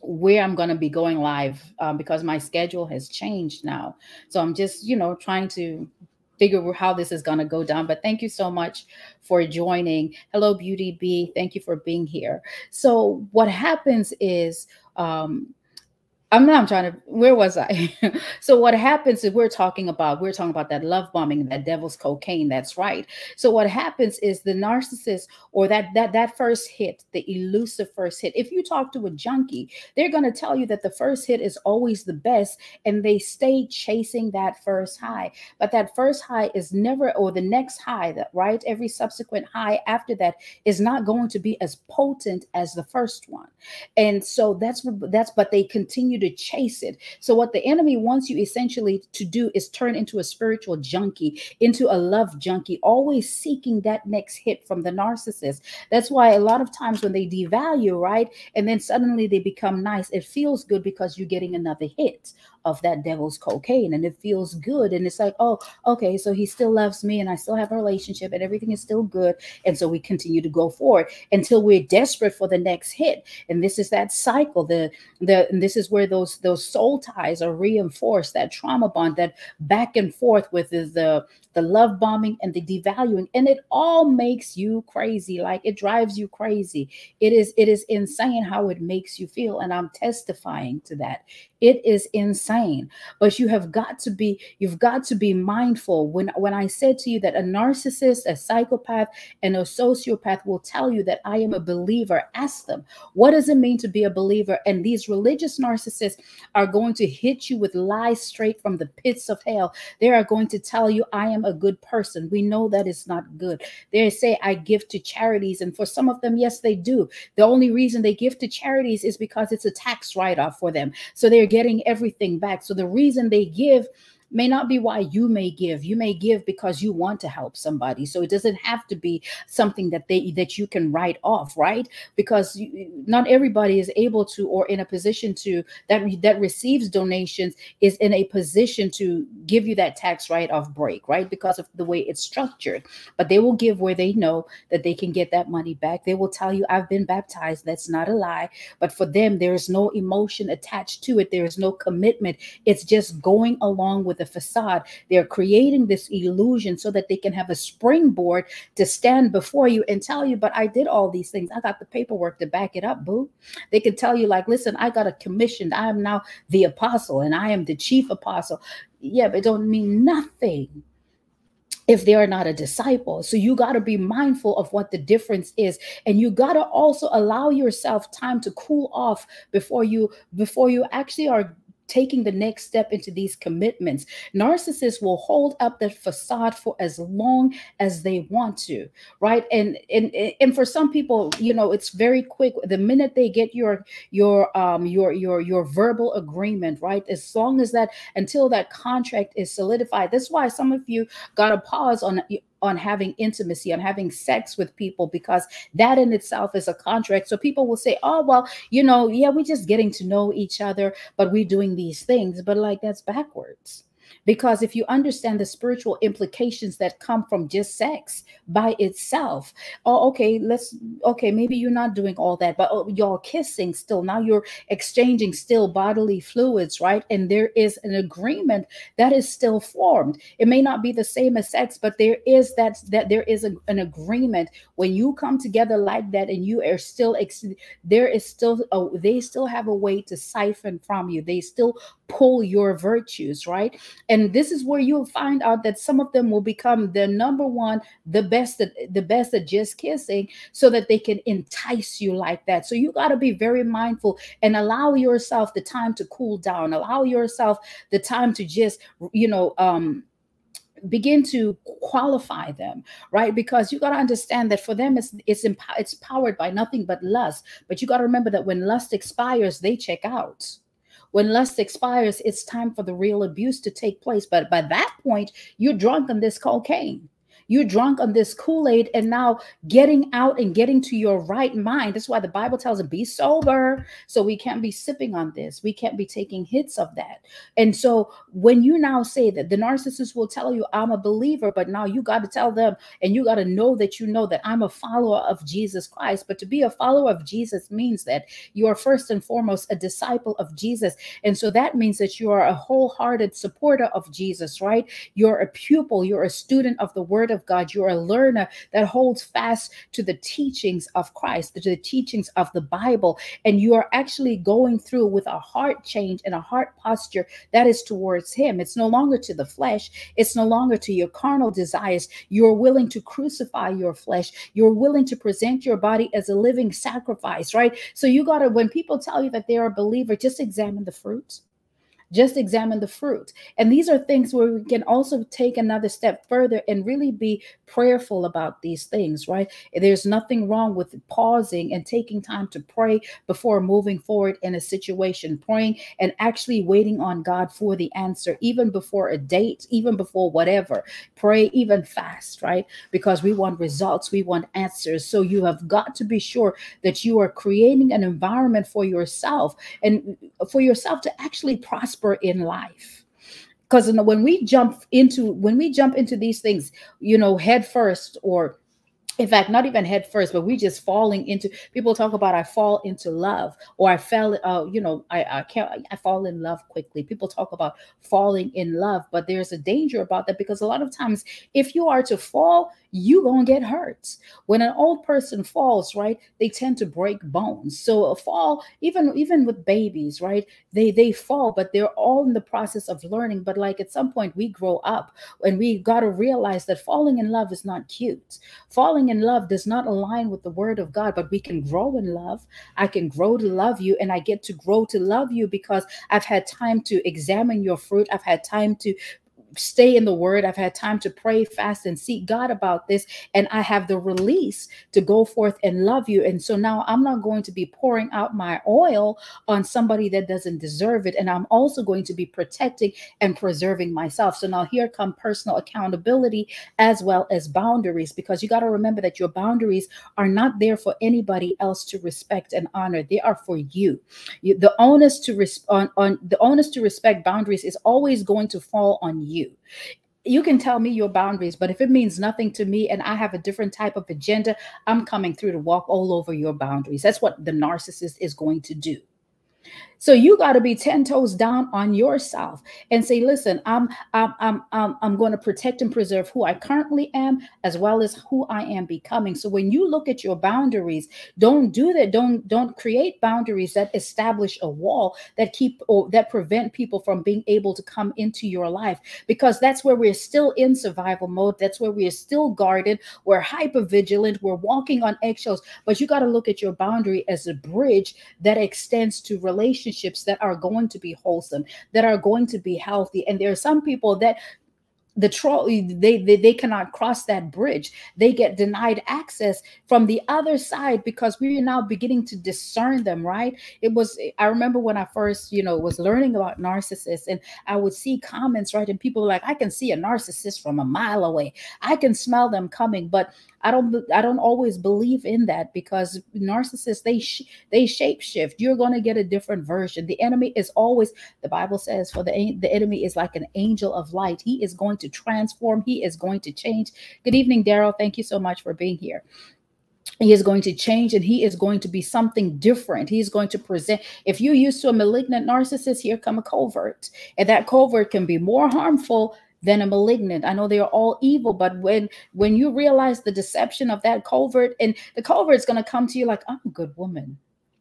[SPEAKER 1] where i'm going to be going live um, because my schedule has changed now so i'm just you know trying to figure how this is going to go down. But thank you so much for joining. Hello, Beauty B. Thank you for being here. So, what happens is um, I'm not I'm trying to where was I? so what happens is we're talking about we're talking about that love bombing, that devil's cocaine. That's right. So what happens is the narcissist or that that that first hit, the elusive first hit. If you talk to a junkie, they're going to tell you that the first hit is always the best and they stay chasing that first high. But that first high is never or the next high that right every subsequent high after that is not going to be as potent as the first one. And so that's that's but they continue to chase it. So, what the enemy wants you essentially to do is turn into a spiritual junkie, into a love junkie, always seeking that next hit from the narcissist. That's why a lot of times when they devalue, right, and then suddenly they become nice, it feels good because you're getting another hit of that devil's cocaine and it feels good and it's like oh okay so he still loves me and i still have a relationship and everything is still good and so we continue to go forward until we're desperate for the next hit. And this is that cycle the the this is where those those soul ties are reinforced that trauma bond that back and forth with the the, the love bombing and the devaluing. And it all makes you crazy like it drives you crazy. It is it is insane how it makes you feel and i'm testifying to that it is insane. But you have got to be, you've got to be mindful. When when I said to you that a narcissist, a psychopath, and a sociopath will tell you that I am a believer, ask them, what does it mean to be a believer? And these religious narcissists are going to hit you with lies straight from the pits of hell. They are going to tell you, I am a good person. We know that it's not good. They say, I give to charities. And for some of them, yes, they do. The only reason they give to charities is because it's a tax write off for them. So they're getting everything back. So the reason they give may not be why you may give. You may give because you want to help somebody. So it doesn't have to be something that they that you can write off right? Because you, not everybody is able to or in a position to that that receives donations is in a position to give you that tax write off break right? Because of the way it's structured. But they will give where they know that they can get that money back. They will tell you i've been baptized. That's not a lie. But for them there is no emotion attached to it. There is no commitment. It's just going along with the facade. They're creating this illusion so that they can have a springboard to stand before you and tell you, but I did all these things. I got the paperwork to back it up, boo. They can tell you, like, listen, I got a commission. I am now the apostle and I am the chief apostle. Yeah, but it don't mean nothing if they are not a disciple. So you got to be mindful of what the difference is and you got to also allow yourself time to cool off before you before you actually are taking the next step into these commitments. Narcissists will hold up the facade for as long as they want to, right? And and and for some people, you know, it's very quick. The minute they get your your um your your your verbal agreement, right? As long as that until that contract is solidified. That's why some of you got to pause on on having intimacy, on having sex with people, because that in itself is a contract. So people will say, oh, well, you know, yeah, we're just getting to know each other, but we're doing these things. But like that's backwards because if you understand the spiritual implications that come from just sex by itself oh okay let's okay maybe you're not doing all that but oh, you're kissing still now you're exchanging still bodily fluids right? And there is an agreement that is still formed. It may not be the same as sex but there is that that there is a, an agreement. When you come together like that and you are still ex- there is still a, they still have a way to siphon from you. They still pull your virtues right? And this is where you'll find out that some of them will become the number one the best at the best at just kissing so that they can entice you like that. So you got to be very mindful and allow yourself the time to cool down. Allow yourself the time to just you know um begin to qualify them right? Because you got to understand that for them it's it's it's powered by nothing but lust. But you got to remember that when lust expires they check out when lust expires, it's time for the real abuse to take place. But by that point, you're drunk on this cocaine. You're drunk on this Kool Aid, and now getting out and getting to your right mind. That's why the Bible tells us be sober. So we can't be sipping on this. We can't be taking hits of that. And so when you now say that the narcissist will tell you, I'm a believer, but now you got to tell them and you got to know that you know that I'm a follower of Jesus Christ. But to be a follower of Jesus means that you are first and foremost a disciple of Jesus. And so that means that you are a wholehearted supporter of Jesus, right? You're a pupil, you're a student of the word of of God. You're a learner that holds fast to the teachings of Christ, to the teachings of the Bible. And you are actually going through with a heart change and a heart posture that is towards Him. It's no longer to the flesh, it's no longer to your carnal desires. You're willing to crucify your flesh, you're willing to present your body as a living sacrifice, right? So you got to, when people tell you that they are a believer, just examine the fruits just examine the fruit. And these are things where we can also take another step further and really be prayerful about these things, right? There's nothing wrong with pausing and taking time to pray before moving forward in a situation, praying and actually waiting on God for the answer, even before a date, even before whatever. Pray, even fast, right? Because we want results, we want answers. So you have got to be sure that you are creating an environment for yourself and for yourself to actually prosper prosper in life. Because when we jump into when we jump into these things you know head first or in fact not even head first but we just falling into people talk about i fall into love or i fell uh, you know I, I can't i fall in love quickly people talk about falling in love but there's a danger about that because a lot of times if you are to fall you gonna get hurt. When an old person falls, right, they tend to break bones. So a fall, even even with babies, right, they they fall, but they're all in the process of learning. But like at some point, we grow up and we got to realize that falling in love is not cute. Falling in love does not align with the word of God, but we can grow in love. I can grow to love you, and I get to grow to love you because I've had time to examine your fruit. I've had time to stay in the word. I've had time to pray, fast, and seek God about this. And I have the release to go forth and love you. And so now I'm not going to be pouring out my oil on somebody that doesn't deserve it. And I'm also going to be protecting and preserving myself. So now here come personal accountability as well as boundaries, because you got to remember that your boundaries are not there for anybody else to respect and honor. They are for you. the onus to respond on, on the onus to respect boundaries is always going to fall on you you. You can tell me your boundaries, but if it means nothing to me and I have a different type of agenda, I'm coming through to walk all over your boundaries. That's what the narcissist is going to do. So you got to be 10 toes down on yourself and say, listen, I'm, I'm, I'm, I'm, I'm going to protect and preserve who I currently am, as well as who I am becoming. So when you look at your boundaries, don't do that. Don't, don't create boundaries that establish a wall that keep or that prevent people from being able to come into your life, because that's where we're still in survival mode. That's where we are still guarded. We're hyper vigilant. We're walking on eggshells, but you got to look at your boundary as a bridge that extends to relationships relationships that are going to be wholesome, that are going to be healthy. And there are some people that the troll they, they they cannot cross that bridge. They get denied access from the other side because we are now beginning to discern them right? It was i remember when i first you know was learning about narcissists and i would see comments right? And people like i can see a narcissist from a mile away. I can smell them coming. But I don't I don't always believe in that because narcissists they sh- they shape shift. You're going to get a different version. The enemy is always the Bible says for the the enemy is like an angel of light. He is going to transform. He is going to change. Good evening, Daryl. Thank you so much for being here he is going to change and he is going to be something different he's going to present if you're used to a malignant narcissist here come a covert and that covert can be more harmful than a malignant. I know they're all evil but when when you realize the deception of that covert and the covert is going to come to you like i'm a good woman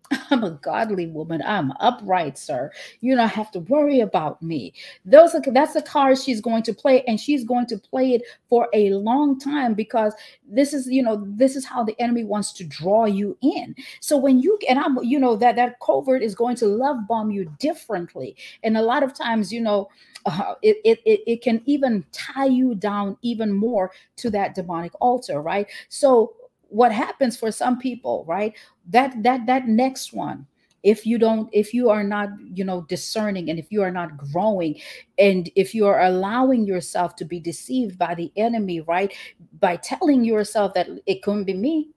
[SPEAKER 1] I'm a godly woman. I'm upright, sir. You don't have to worry about me. Those are that's the card she's going to play, and she's going to play it for a long time because this is, you know, this is how the enemy wants to draw you in. So when you and I'm, you know, that that covert is going to love bomb you differently, and a lot of times, you know, uh, it, it it it can even tie you down even more to that demonic altar, right? So what happens for some people right? That that that next one if you don't if you are not you know discerning and if you are not growing and if you are allowing yourself to be deceived by the enemy right? By telling yourself that it couldn't be me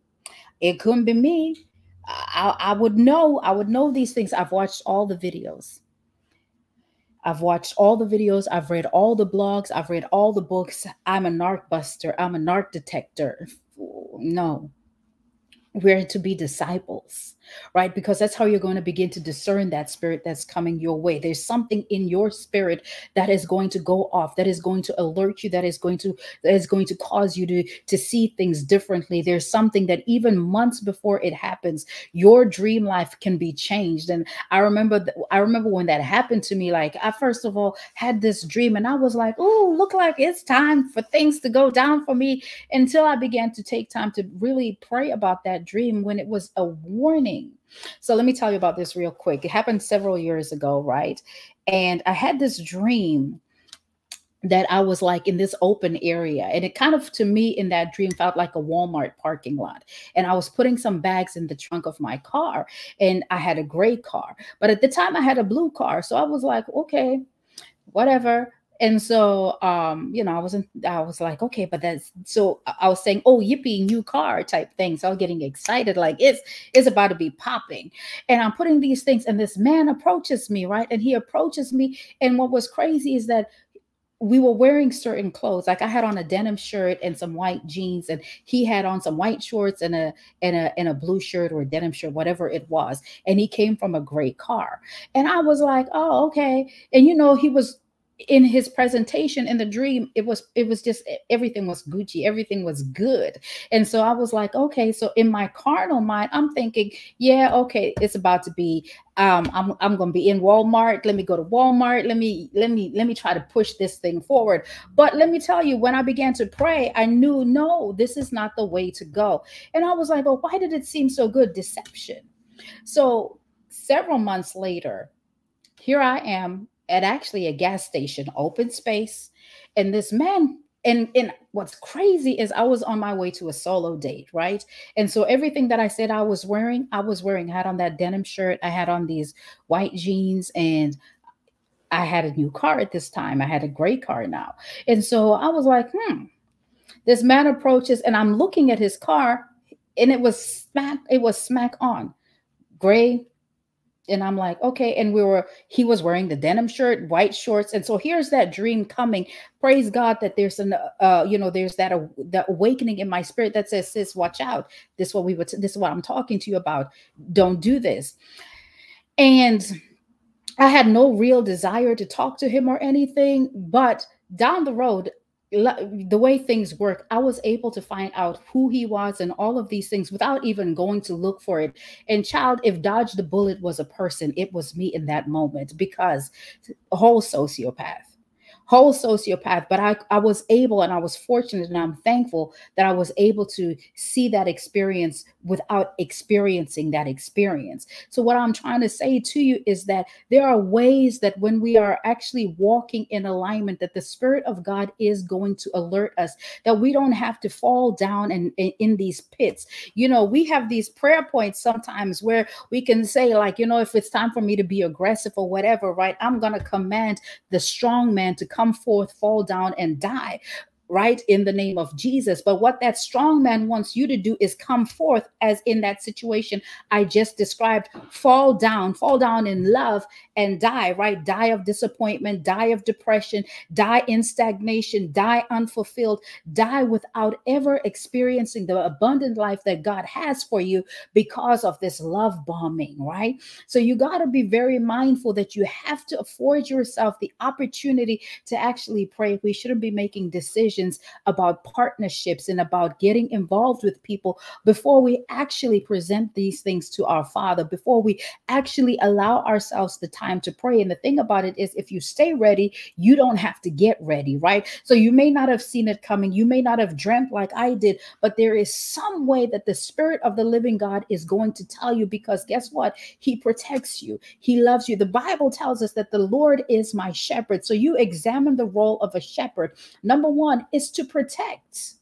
[SPEAKER 1] it couldn't be me I, I would know i would know these things. I've watched all the videos. I've watched all the videos, I've read all the blogs, I've read all the books. I'm a narc buster, I'm a narc detector no we're to be disciples right? Because that's how you're going to begin to discern that spirit that's coming your way. There's something in your spirit that is going to go off that is going to alert you that is going to that is going to cause you to to see things differently. There's something that even months before it happens your dream life can be changed. And i remember th- i remember when that happened to me like i first of all had this dream and i was like oh look like it's time for things to go down for me until i began to take time to really pray about that dream when it was a warning so let me tell you about this real quick. It happened several years ago, right? And I had this dream that I was like in this open area. And it kind of, to me, in that dream, felt like a Walmart parking lot. And I was putting some bags in the trunk of my car. And I had a gray car. But at the time, I had a blue car. So I was like, okay, whatever and so um you know i wasn't i was like okay but that's so i was saying oh yippee new car type thing. So i was getting excited like it's it's about to be popping. And i'm putting these things and this man approaches me right? And he approaches me and what was crazy is that we were wearing certain clothes. Like i had on a denim shirt and some white jeans and he had on some white shorts and a and a and a blue shirt or a denim shirt whatever it was. And he came from a gray car. And i was like oh okay. And you know he was in his presentation in the dream it was it was just everything was gucci everything was good. And so i was like okay so in my carnal mind i'm thinking yeah okay it's about to be um i'm, I'm gonna be in walmart. Let me go to walmart. Let me let me let me try to push this thing forward. But let me tell you when i began to pray i knew no this is not the way to go. And i was like well why did it seem so good? Deception. So several months later here i am at actually a gas station, open space. And this man, and, and what's crazy is I was on my way to a solo date, right? And so everything that I said I was wearing, I was wearing. I had on that denim shirt, I had on these white jeans, and I had a new car at this time. I had a gray car now. And so I was like, hmm, this man approaches, and I'm looking at his car, and it was smack, it was smack on. Gray and I'm like, okay. And we were, he was wearing the denim shirt, white shorts. And so here's that dream coming. Praise God that there's an, uh, you know, there's that, uh, that awakening in my spirit that says, sis, watch out. This is what we would, this is what I'm talking to you about. Don't do this. And I had no real desire to talk to him or anything, but down the road, the way things work, I was able to find out who he was and all of these things without even going to look for it. And child, if Dodge the Bullet was a person, it was me in that moment because a whole sociopath whole sociopath but I, I was able and i was fortunate and i'm thankful that i was able to see that experience without experiencing that experience. So what i'm trying to say to you is that there are ways that when we are actually walking in alignment that the spirit of god is going to alert us that we don't have to fall down and in, in these pits. You know we have these prayer points sometimes where we can say like you know if it's time for me to be aggressive or whatever right i'm going to command the strong man to come come forth, fall down, and die. Right in the name of jesus. But what that strong man wants you to do is come forth as in that situation i just described. Fall down fall down in love and die right? Die of disappointment die of depression die in stagnation die unfulfilled die without ever experiencing the abundant life that god has for you because of this love bombing right? So you got to be very mindful that you have to afford yourself the opportunity to actually pray. We shouldn't be making decisions about partnerships and about getting involved with people before we actually present these things to our Father, before we actually allow ourselves the time to pray. And the thing about it is, if you stay ready, you don't have to get ready, right? So you may not have seen it coming, you may not have dreamt like I did, but there is some way that the Spirit of the living God is going to tell you because guess what? He protects you, He loves you. The Bible tells us that the Lord is my shepherd. So you examine the role of a shepherd. Number one is to protect.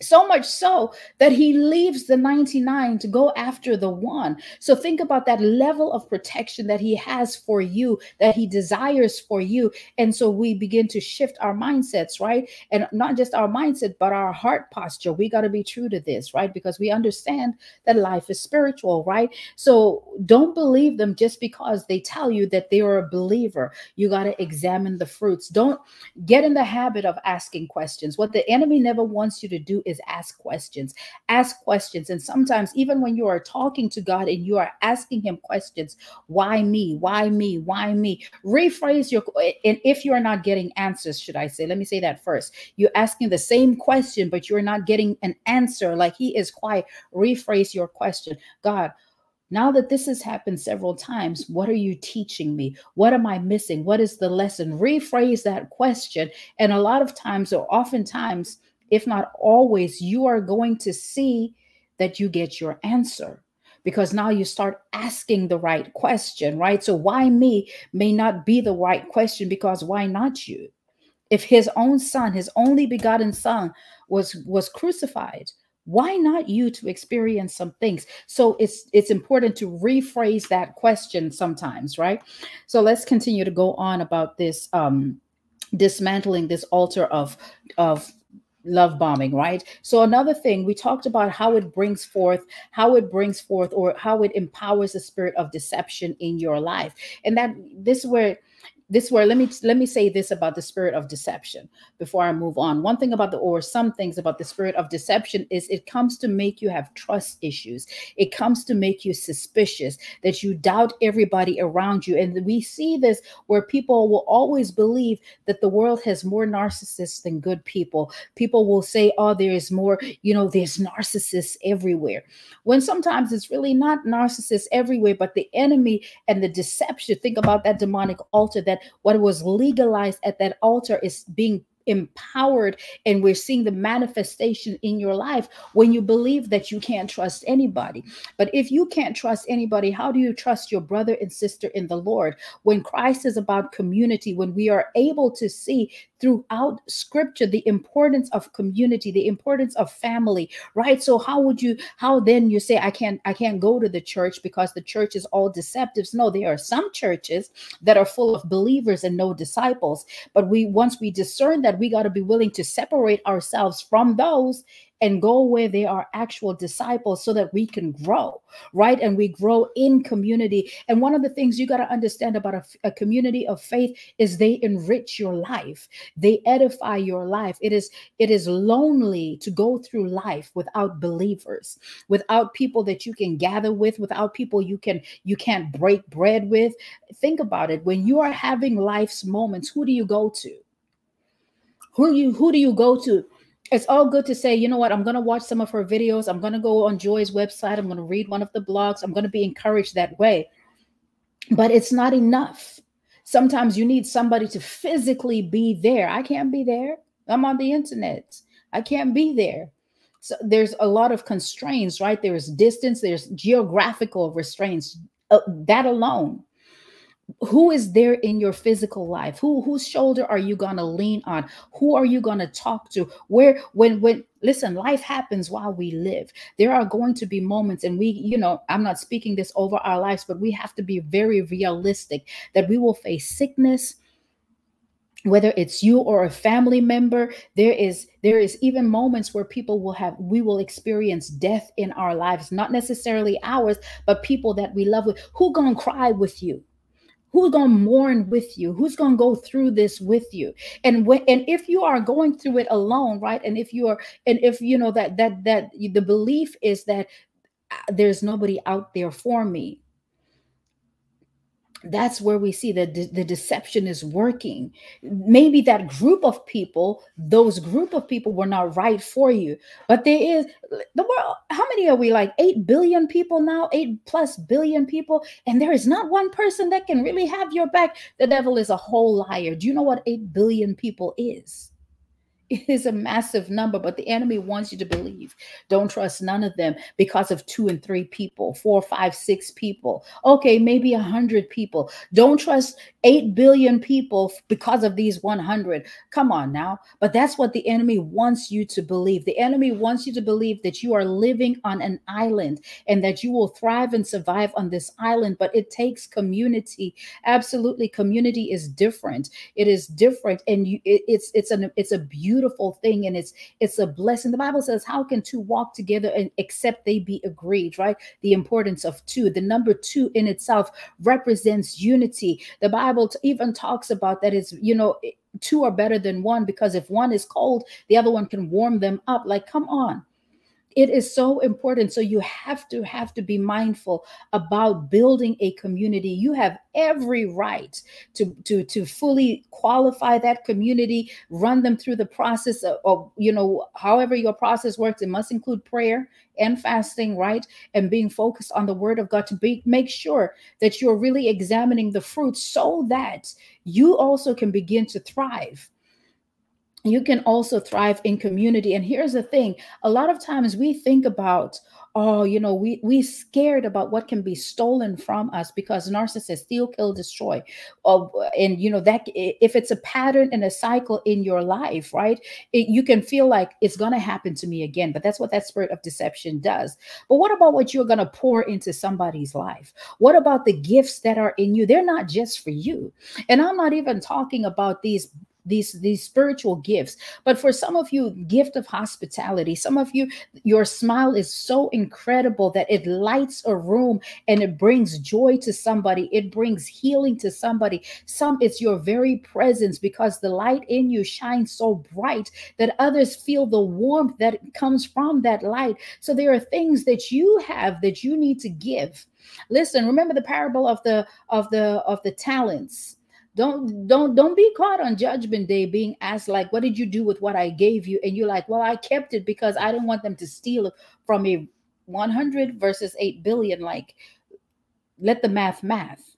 [SPEAKER 1] So much so that he leaves the 99 to go after the one. So think about that level of protection that he has for you, that he desires for you. And so we begin to shift our mindsets, right? And not just our mindset, but our heart posture. We got to be true to this, right? Because we understand that life is spiritual, right? So don't believe them just because they tell you that they are a believer. You got to examine the fruits. Don't get in the habit of asking questions. What the enemy never wants you to do is ask questions. Ask questions. And sometimes, even when you are talking to God and you are asking Him questions, why me? Why me? Why me? Rephrase your, eh, and if you are not getting answers, should I say, let me say that first. You're asking the same question, but you're not getting an answer like He is quiet. Rephrase your question. God, now that this has happened several times, what are you teaching me? What am I missing? What is the lesson? Rephrase that question. And a lot of times, or oftentimes, if not always, you are going to see that you get your answer because now you start asking the right question, right? So, why me may not be the right question because why not you? If his own son, his only begotten son, was was crucified, why not you to experience some things so it's it's important to rephrase that question sometimes right so let's continue to go on about this um dismantling this altar of of love bombing right? So another thing we talked about how it brings forth how it brings forth or how it empowers the spirit of deception in your life. And that this where this where let me let me say this about the spirit of deception before i move on. One thing about the or some things about the spirit of deception is it comes to make you have trust issues. It comes to make you suspicious that you doubt everybody around you. And we see this where people will always believe that the world has more narcissists than good people. People will say oh there is more you know there's narcissists everywhere. When sometimes it's really not narcissists everywhere but the enemy and the deception think about that demonic altar that what was legalized at that altar is being empowered and we're seeing the manifestation in your life when you believe that you can't trust anybody. But if you can't trust anybody, how do you trust your brother and sister in the Lord? When Christ is about community, when we are able to see throughout scripture the importance of community the importance of family right? So how would you how then you say i can't i can't go to the church because the church is all deceptives no there are some churches that are full of believers and no disciples. But we once we discern that we got to be willing to separate ourselves from those and go where they are actual disciples so that we can grow, right? And we grow in community. And one of the things you got to understand about a, a, community of faith is they enrich your life. They edify your life. It is it is lonely to go through life without believers, without people that you can gather with, without people you can you can't break bread with. Think about it. When you are having life's moments, who do you go to? Who you who do you go to? It's all good to say, you know what, I'm going to watch some of her videos. I'm going to go on Joy's website. I'm going to read one of the blogs. I'm going to be encouraged that way. But it's not enough. Sometimes you need somebody to physically be there. I can't be there. I'm on the internet. I can't be there. So there's a lot of constraints, right? There's distance, there's geographical restraints. Uh, that alone who is there in your physical life? Who whose shoulder are you going to lean on? Who are you going to talk to? Where when when listen life happens while we live. There are going to be moments and we you know i'm not speaking this over our lives but we have to be very realistic that we will face sickness whether it's you or a family member. There is there is even moments where people will have we will experience death in our lives not necessarily ours but people that we love with who gonna cry with you who's going to mourn with you? Who's going to go through this with you? And when and if you are going through it alone right and if you are and if you know that that that the belief is that uh, there's nobody out there for me that's where we see that the deception is working. Maybe that group of people those group of people were not right for you but there is the world how many are we like 8 billion people now 8 plus billion people and there is not one person that can really have your back? The devil is a whole liar. Do you know what 8 billion people is it is a massive number, but the enemy wants you to believe. Don't trust none of them because of two and three people, four, five, six people. Okay, maybe a hundred people. Don't trust 8 billion people because of these 100. Come on now. But that's what the enemy wants you to believe. The enemy wants you to believe that you are living on an island and that you will thrive and survive on this island. But it takes community. Absolutely, community is different. It is different, and you, it, it's it's an it's a beautiful thing, and it's it's a blessing. The Bible says, "How can two walk together and except they be agreed?" Right? The importance of two. The number two in itself represents unity. The Bible Bible even talks about that is, you know, two are better than one because if one is cold, the other one can warm them up. Like, come on it is so important. So you have to have to be mindful about building a community. You have every right to to to fully qualify that community run them through the process of, of you know however your process works. It must include prayer and fasting right? And being focused on the word of god to be make sure that you're really examining the fruit so that you also can begin to thrive you can also thrive in community. And here's the thing a lot of times we think about oh you know we we scared about what can be stolen from us because narcissists steal kill destroy. Oh, and you know that if it's a pattern and a cycle in your life right it, you can feel like it's going to happen to me again but that's what that spirit of deception does. But what about what you're going to pour into somebody's life? What about the gifts that are in you? They're not just for you. And i'm not even talking about these these these spiritual gifts. But for some of you gift of hospitality some of you your smile is so incredible that it lights a room and it brings joy to somebody. It brings healing to somebody. Some it's your very presence because the light in you shines so bright that others feel the warmth that comes from that light. So there are things that you have that you need to give. Listen remember the parable of the of the of the talents don't don't don't be caught on judgment day being asked like what did you do with what i gave you? And you're like well i kept it because i didn't want them to steal from me. 100 versus 8 billion like let the math math.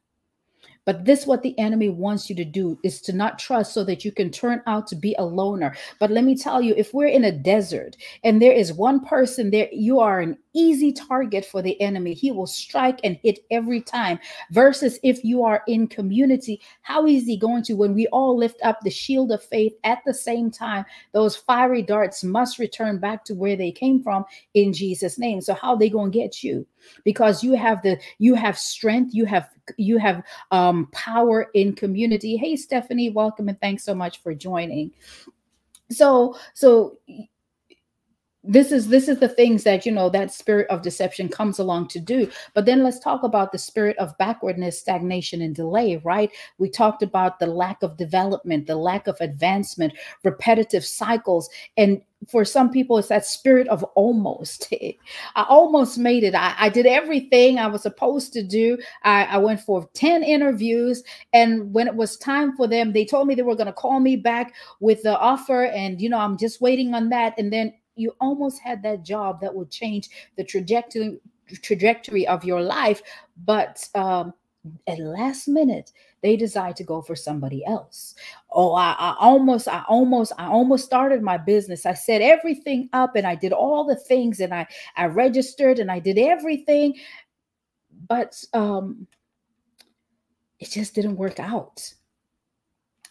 [SPEAKER 1] But this what the enemy wants you to do is to not trust so that you can turn out to be a loner. But let me tell you, if we're in a desert and there is one person there, you are an easy target for the enemy. He will strike and hit every time. Versus if you are in community, how is he going to when we all lift up the shield of faith at the same time? Those fiery darts must return back to where they came from in Jesus' name. So how are they going to get you? Because you have the you have strength, you have you have um, power in community. Hey, Stephanie, welcome and thanks so much for joining. So, so this is this is the things that you know that spirit of deception comes along to do. But then let's talk about the spirit of backwardness stagnation and delay right? We talked about the lack of development the lack of advancement repetitive cycles. And for some people it's that spirit of almost. I almost made it. I, I, did everything i was supposed to do. I, I went for 10 interviews. And when it was time for them they told me they were going to call me back with the offer. And you know i'm just waiting on that. And then you almost had that job that would change the trajectory trajectory of your life but um at last minute they decide to go for somebody else. Oh I, I, almost i almost i almost started my business. I set everything up and i did all the things and i i registered and i did everything but um it just didn't work out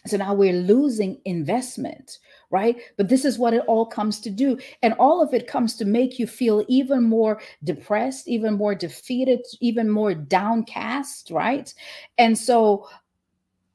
[SPEAKER 1] so now we're losing investment right? But this is what it all comes to do. And all of it comes to make you feel even more depressed, even more defeated, even more downcast, right? And so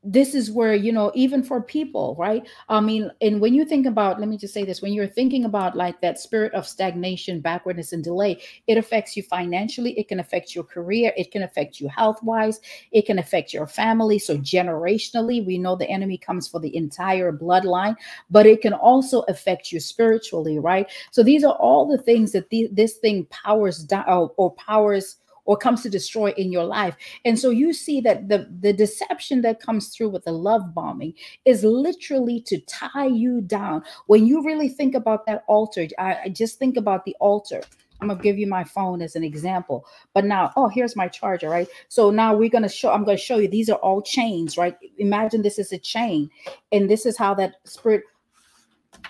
[SPEAKER 1] this is where you know even for people right? I mean and when you think about let me just say this when you're thinking about like that spirit of stagnation backwardness and delay it affects you financially it can affect your career it can affect you health wise it can affect your family. So generationally we know the enemy comes for the entire bloodline but it can also affect you spiritually right? So these are all the things that the, this thing powers down or powers or comes to destroy in your life. And so you see that the, the deception that comes through with the love bombing is literally to tie you down. When you really think about that altar, I, I just think about the altar. I'm gonna give you my phone as an example. But now, oh, here's my charger, right? So now we're gonna show, I'm gonna show you these are all chains, right? Imagine this is a chain, and this is how that spirit,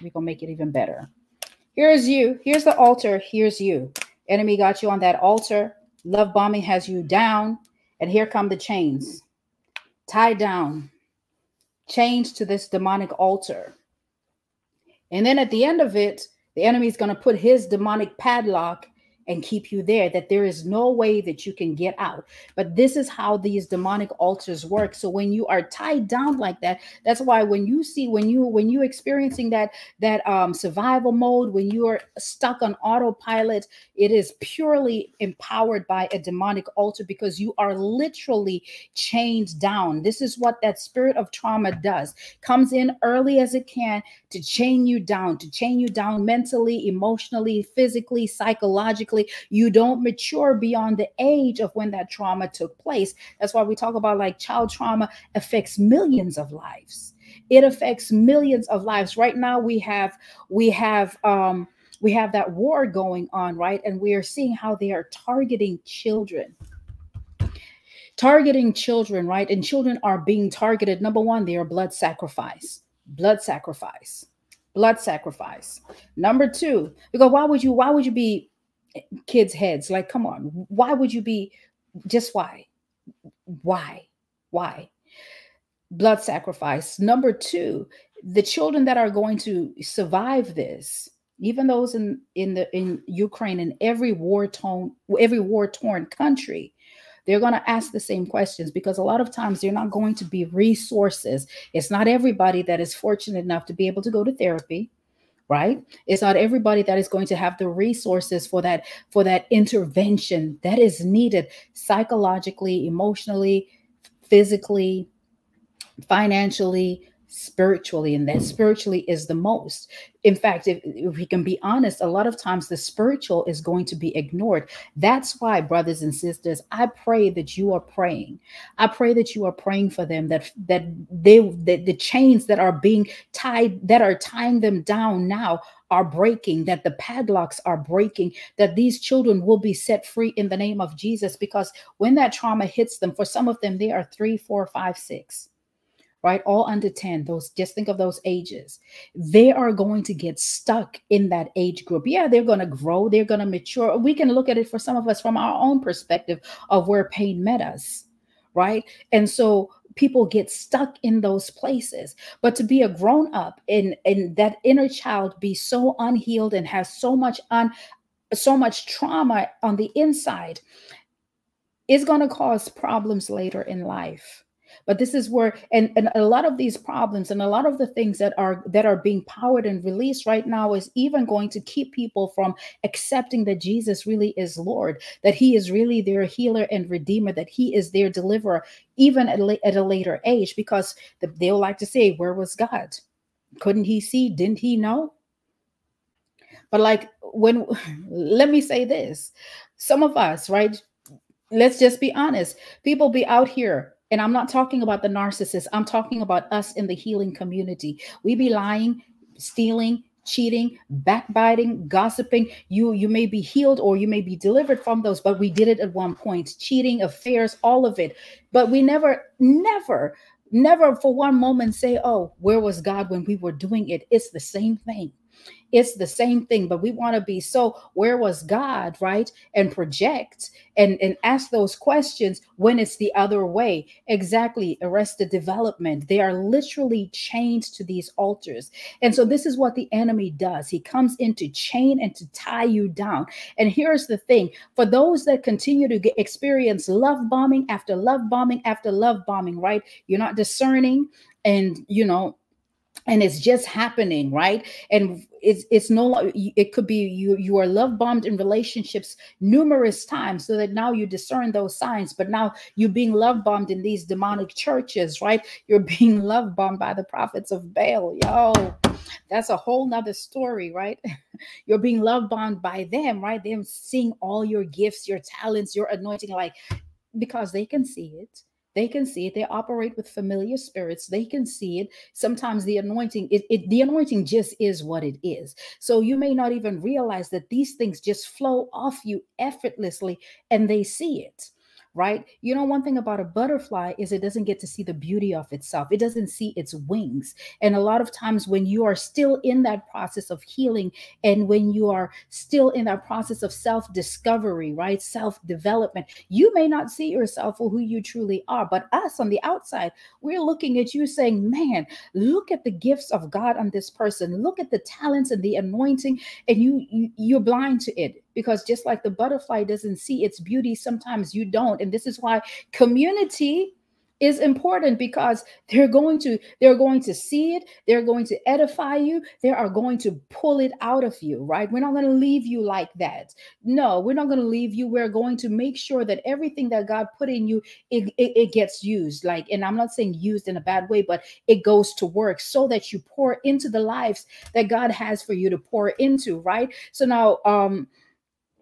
[SPEAKER 1] we're gonna make it even better. Here's you, here's the altar, here's you. Enemy got you on that altar. Love bombing has you down. And here come the chains. Tied down. Chains to this demonic altar. And then at the end of it, the enemy is going to put his demonic padlock and keep you there, that there is no way that you can get out. But this is how these demonic altars work. So when you are tied down like that, that's why when you see when you when you experiencing that that um survival mode, when you are stuck on autopilot, it is purely empowered by a demonic altar because you are literally chained down. This is what that spirit of trauma does. Comes in early as it can to chain you down, to chain you down mentally, emotionally, physically, psychologically you don't mature beyond the age of when that trauma took place. That's why we talk about like child trauma affects millions of lives. It affects millions of lives. Right now we have we have um we have that war going on, right? And we are seeing how they are targeting children targeting children, right? And children are being targeted. Number one, they are blood sacrifice, blood sacrifice, blood sacrifice. Number two, because why would you, why would you be kids' heads. Like, come on, why would you be just why? Why? Why? Blood sacrifice. Number two, the children that are going to survive this, even those in in the in Ukraine and every war torn every war torn country, they're going to ask the same questions because a lot of times they're not going to be resources. It's not everybody that is fortunate enough to be able to go to therapy right it's not everybody that is going to have the resources for that for that intervention that is needed psychologically emotionally physically financially spiritually and that spiritually is the most. In fact if, if, we can be honest a lot of times the spiritual is going to be ignored. That's why brothers and sisters i pray that you are praying. I pray that you are praying for them that that they that the chains that are being tied that are tying them down now are breaking that the padlocks are breaking that these children will be set free in the name of jesus because when that trauma hits them for some of them they are three four five six right? All under 10, those just think of those ages. They are going to get stuck in that age group. Yeah, they're going to grow, they're going to mature. We can look at it for some of us from our own perspective of where pain met us, right? And so people get stuck in those places. But to be a grown up and and that inner child be so unhealed and has so much un so much trauma on the inside is going to cause problems later in life but this is where and, and a lot of these problems and a lot of the things that are that are being powered and released right now is even going to keep people from accepting that jesus really is lord that he is really their healer and redeemer that he is their deliverer even at, la- at a later age because the, they'll like to say where was god? Couldn't he see? Didn't he know? But like when let me say this. Some of us right let's just be honest. People be out here and I'm not talking about the narcissist. I'm talking about us in the healing community. We be lying, stealing, cheating, backbiting, gossiping. You you may be healed or you may be delivered from those, but we did it at one point. Cheating, affairs, all of it. But we never never never for one moment say, "Oh, where was God when we were doing it?" It's the same thing it's the same thing but we want to be so where was god right? And project and and ask those questions when it's the other way. Exactly arrested development. They are literally chained to these altars. And so this is what the enemy does. He comes in to chain and to tie you down. And here's the thing for those that continue to get, experience love bombing after love bombing after love bombing right? You're not discerning and you know and it's just happening right? And it's it's no it could be you you are love bombed in relationships numerous times so that now you discern those signs but now you're being love bombed in these demonic churches right? You're being love bombed by the prophets of baal yo. That's a whole nother story right? You're being love bombed by them right? Them seeing all your gifts your talents your anointing like because they can see it they can see it. They operate with familiar spirits. They can see it. Sometimes the anointing, it, it, the anointing just is what it is. So you may not even realize that these things just flow off you effortlessly and they see it right? You know, one thing about a butterfly is it doesn't get to see the beauty of itself, it doesn't see its wings. And a lot of times, when you are still in that process of healing and when you are still in that process of self discovery, right? Self development, you may not see yourself for who you truly are. But us on the outside, we're looking at you saying, man, look at the gifts of God on this person, look at the talents and the anointing, and you, you you're blind to it because just like the butterfly doesn't see its beauty, sometimes you don't. And this is why community is important because they're going to they're going to see it they're going to edify you they are going to pull it out of you right? We're not going to leave you like that. No we're not going to leave you. We're going to make sure that everything that god put in you it, it, it gets used. Like and i'm not saying used in a bad way but it goes to work so that you pour into the lives that god has for you to pour into right? So now um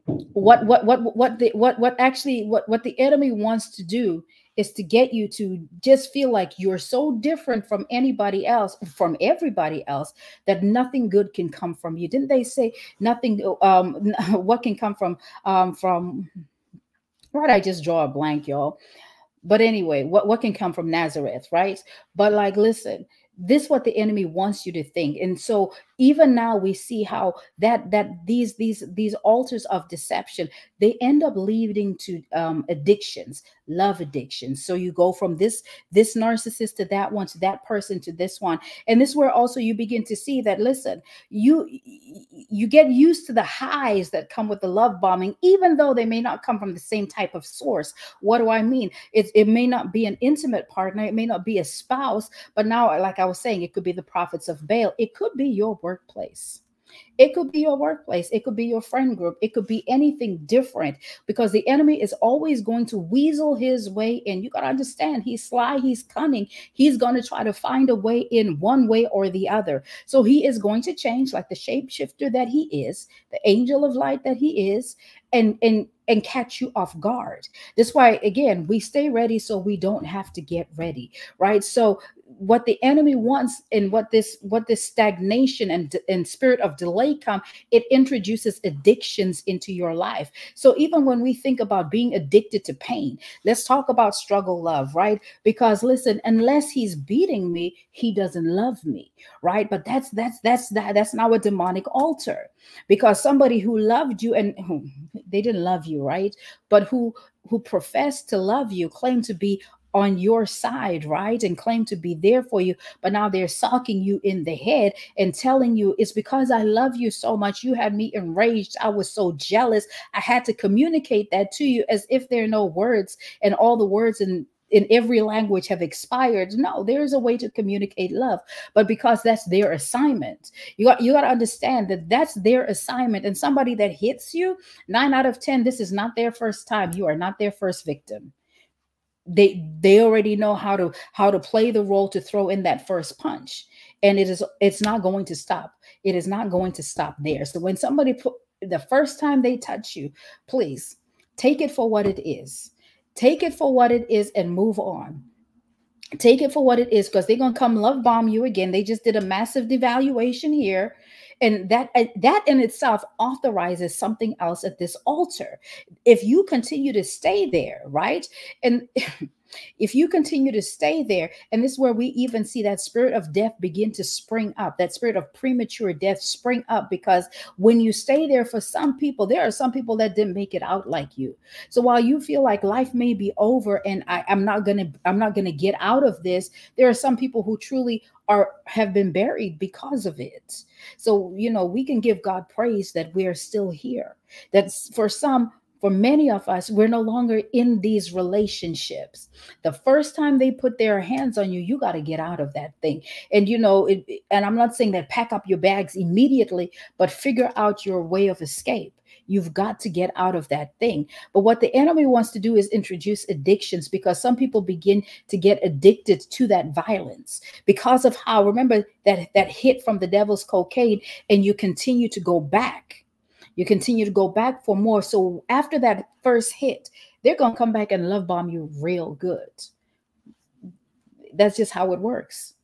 [SPEAKER 1] what what what what the what what actually what what the enemy wants to do is to get you to just feel like you're so different from anybody else from everybody else that nothing good can come from you. Didn't they say nothing um what can come from um from right i just draw a blank y'all? But anyway what what can come from nazareth right? But like listen this what the enemy wants you to think. And so even now we see how that that these these these altars of deception they end up leading to um, addictions love addictions. So you go from this this narcissist to that one to that person to this one. And this where also you begin to see that listen you you get used to the highs that come with the love bombing even though they may not come from the same type of source. What do i mean? It, it may not be an intimate partner it may not be a spouse but now like i was saying it could be the prophets of baal. It could be your workplace. It could be your workplace. It could be your friend group. It could be anything different because the enemy is always going to weasel his way in. You got to understand, he's sly, he's cunning. He's going to try to find a way in one way or the other. So he is going to change like the shapeshifter that he is, the angel of light that he is, and and and catch you off guard. That's why again, we stay ready so we don't have to get ready, right? So what the enemy wants and what this what this stagnation and and spirit of delay come it introduces addictions into your life. So even when we think about being addicted to pain let's talk about struggle love right? Because listen unless he's beating me he doesn't love me right? But that's that's that's that that's now a demonic altar. Because somebody who loved you and they didn't love you right? But who who professed to love you claim to be on your side, right? And claim to be there for you. But now they're socking you in the head and telling you it's because I love you so much. You had me enraged. I was so jealous. I had to communicate that to you as if there are no words and all the words in in every language have expired. No, there is a way to communicate love, but because that's their assignment, you got you got to understand that that's their assignment. And somebody that hits you, nine out of ten, this is not their first time. You are not their first victim they they already know how to how to play the role to throw in that first punch. And it is it's not going to stop. It is not going to stop there. So when somebody put the first time they touch you please take it for what it is. Take it for what it is and move on. Take it for what it is because they're going to come love bomb you again. They just did a massive devaluation here and that that in itself authorizes something else at this altar. If you continue to stay there right? And If you continue to stay there, and this is where we even see that spirit of death begin to spring up, that spirit of premature death spring up, because when you stay there for some people, there are some people that didn't make it out like you. So while you feel like life may be over and I, I'm not gonna, I'm not gonna get out of this, there are some people who truly are have been buried because of it. So, you know, we can give God praise that we're still here. That's for some for many of us, we're no longer in these relationships. The first time they put their hands on you, you got to get out of that thing. And, you know, it, and I'm not saying that pack up your bags immediately, but figure out your way of escape. You've got to get out of that thing. But what the enemy wants to do is introduce addictions because some people begin to get addicted to that violence because of how, remember that, that hit from the devil's cocaine, and you continue to go back you continue to go back for more. So after that first hit, they're going to come back and love bomb you real good. That's just how it works.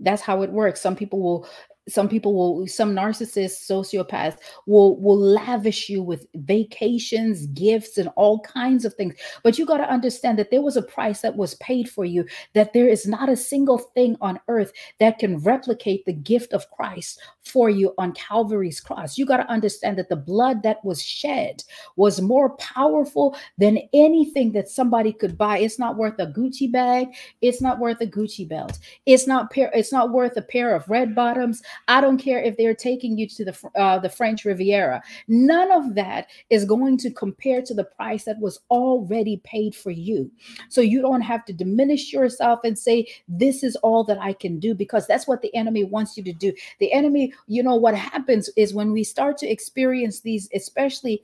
[SPEAKER 1] That's how it works. Some people will some people will some narcissists sociopaths will will lavish you with vacations gifts and all kinds of things. But you got to understand that there was a price that was paid for you that there is not a single thing on earth that can replicate the gift of christ for you on calvary's cross. You got to understand that the blood that was shed was more powerful than anything that somebody could buy. It's not worth a gucci bag. It's not worth a gucci belt. It's not pair it's not worth a pair of red bottoms I don't care if they're taking you to the uh, the French Riviera. None of that is going to compare to the price that was already paid for you. So you don't have to diminish yourself and say this is all that I can do because that's what the enemy wants you to do. The enemy, you know what happens is when we start to experience these especially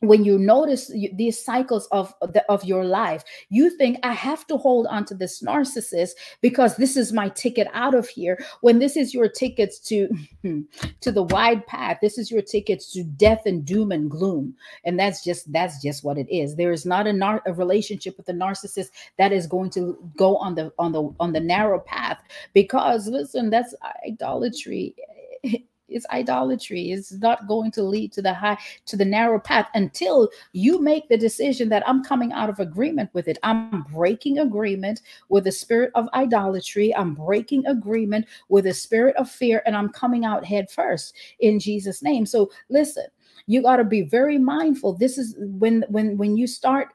[SPEAKER 1] when you notice these cycles of the, of your life you think i have to hold on to this narcissist because this is my ticket out of here when this is your tickets to to the wide path this is your tickets to death and doom and gloom. And that's just that's just what it is. There is not a, nar- a relationship with a narcissist that is going to go on the on the on the narrow path because listen that's idolatry it's idolatry it's not going to lead to the high to the narrow path until you make the decision that i'm coming out of agreement with it. I'm breaking agreement with the spirit of idolatry. I'm breaking agreement with the spirit of fear and i'm coming out head first in jesus name. So listen you got to be very mindful. This is when when when you start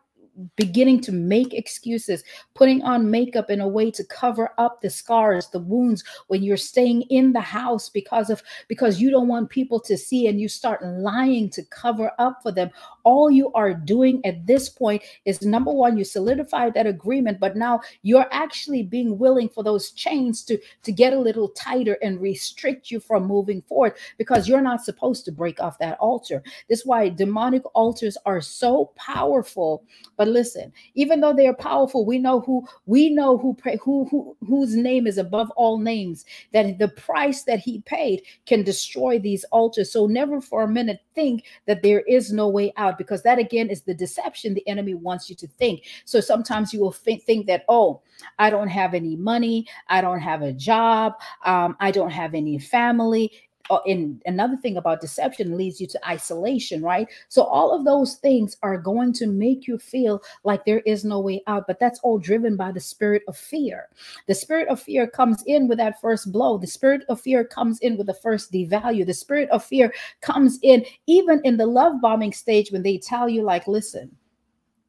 [SPEAKER 1] beginning to make excuses, putting on makeup in a way to cover up the scars, the wounds when you're staying in the house because of because you don't want people to see and you start lying to cover up for them. All you are doing at this point is number one, you solidify that agreement, but now you're actually being willing for those chains to to get a little tighter and restrict you from moving forward because you're not supposed to break off that altar. This is why demonic altars are so powerful. But but listen, even though they are powerful, we know who we know who pray, who who whose name is above all names. That the price that he paid can destroy these altars. So never for a minute think that there is no way out, because that again is the deception the enemy wants you to think. So sometimes you will think, think that oh, I don't have any money, I don't have a job, um, I don't have any family and uh, another thing about deception leads you to isolation, right? So all of those things are going to make you feel like there is no way out, but that's all driven by the spirit of fear. The spirit of fear comes in with that first blow. The spirit of fear comes in with the first devalue. The spirit of fear comes in even in the love bombing stage when they tell you like, listen,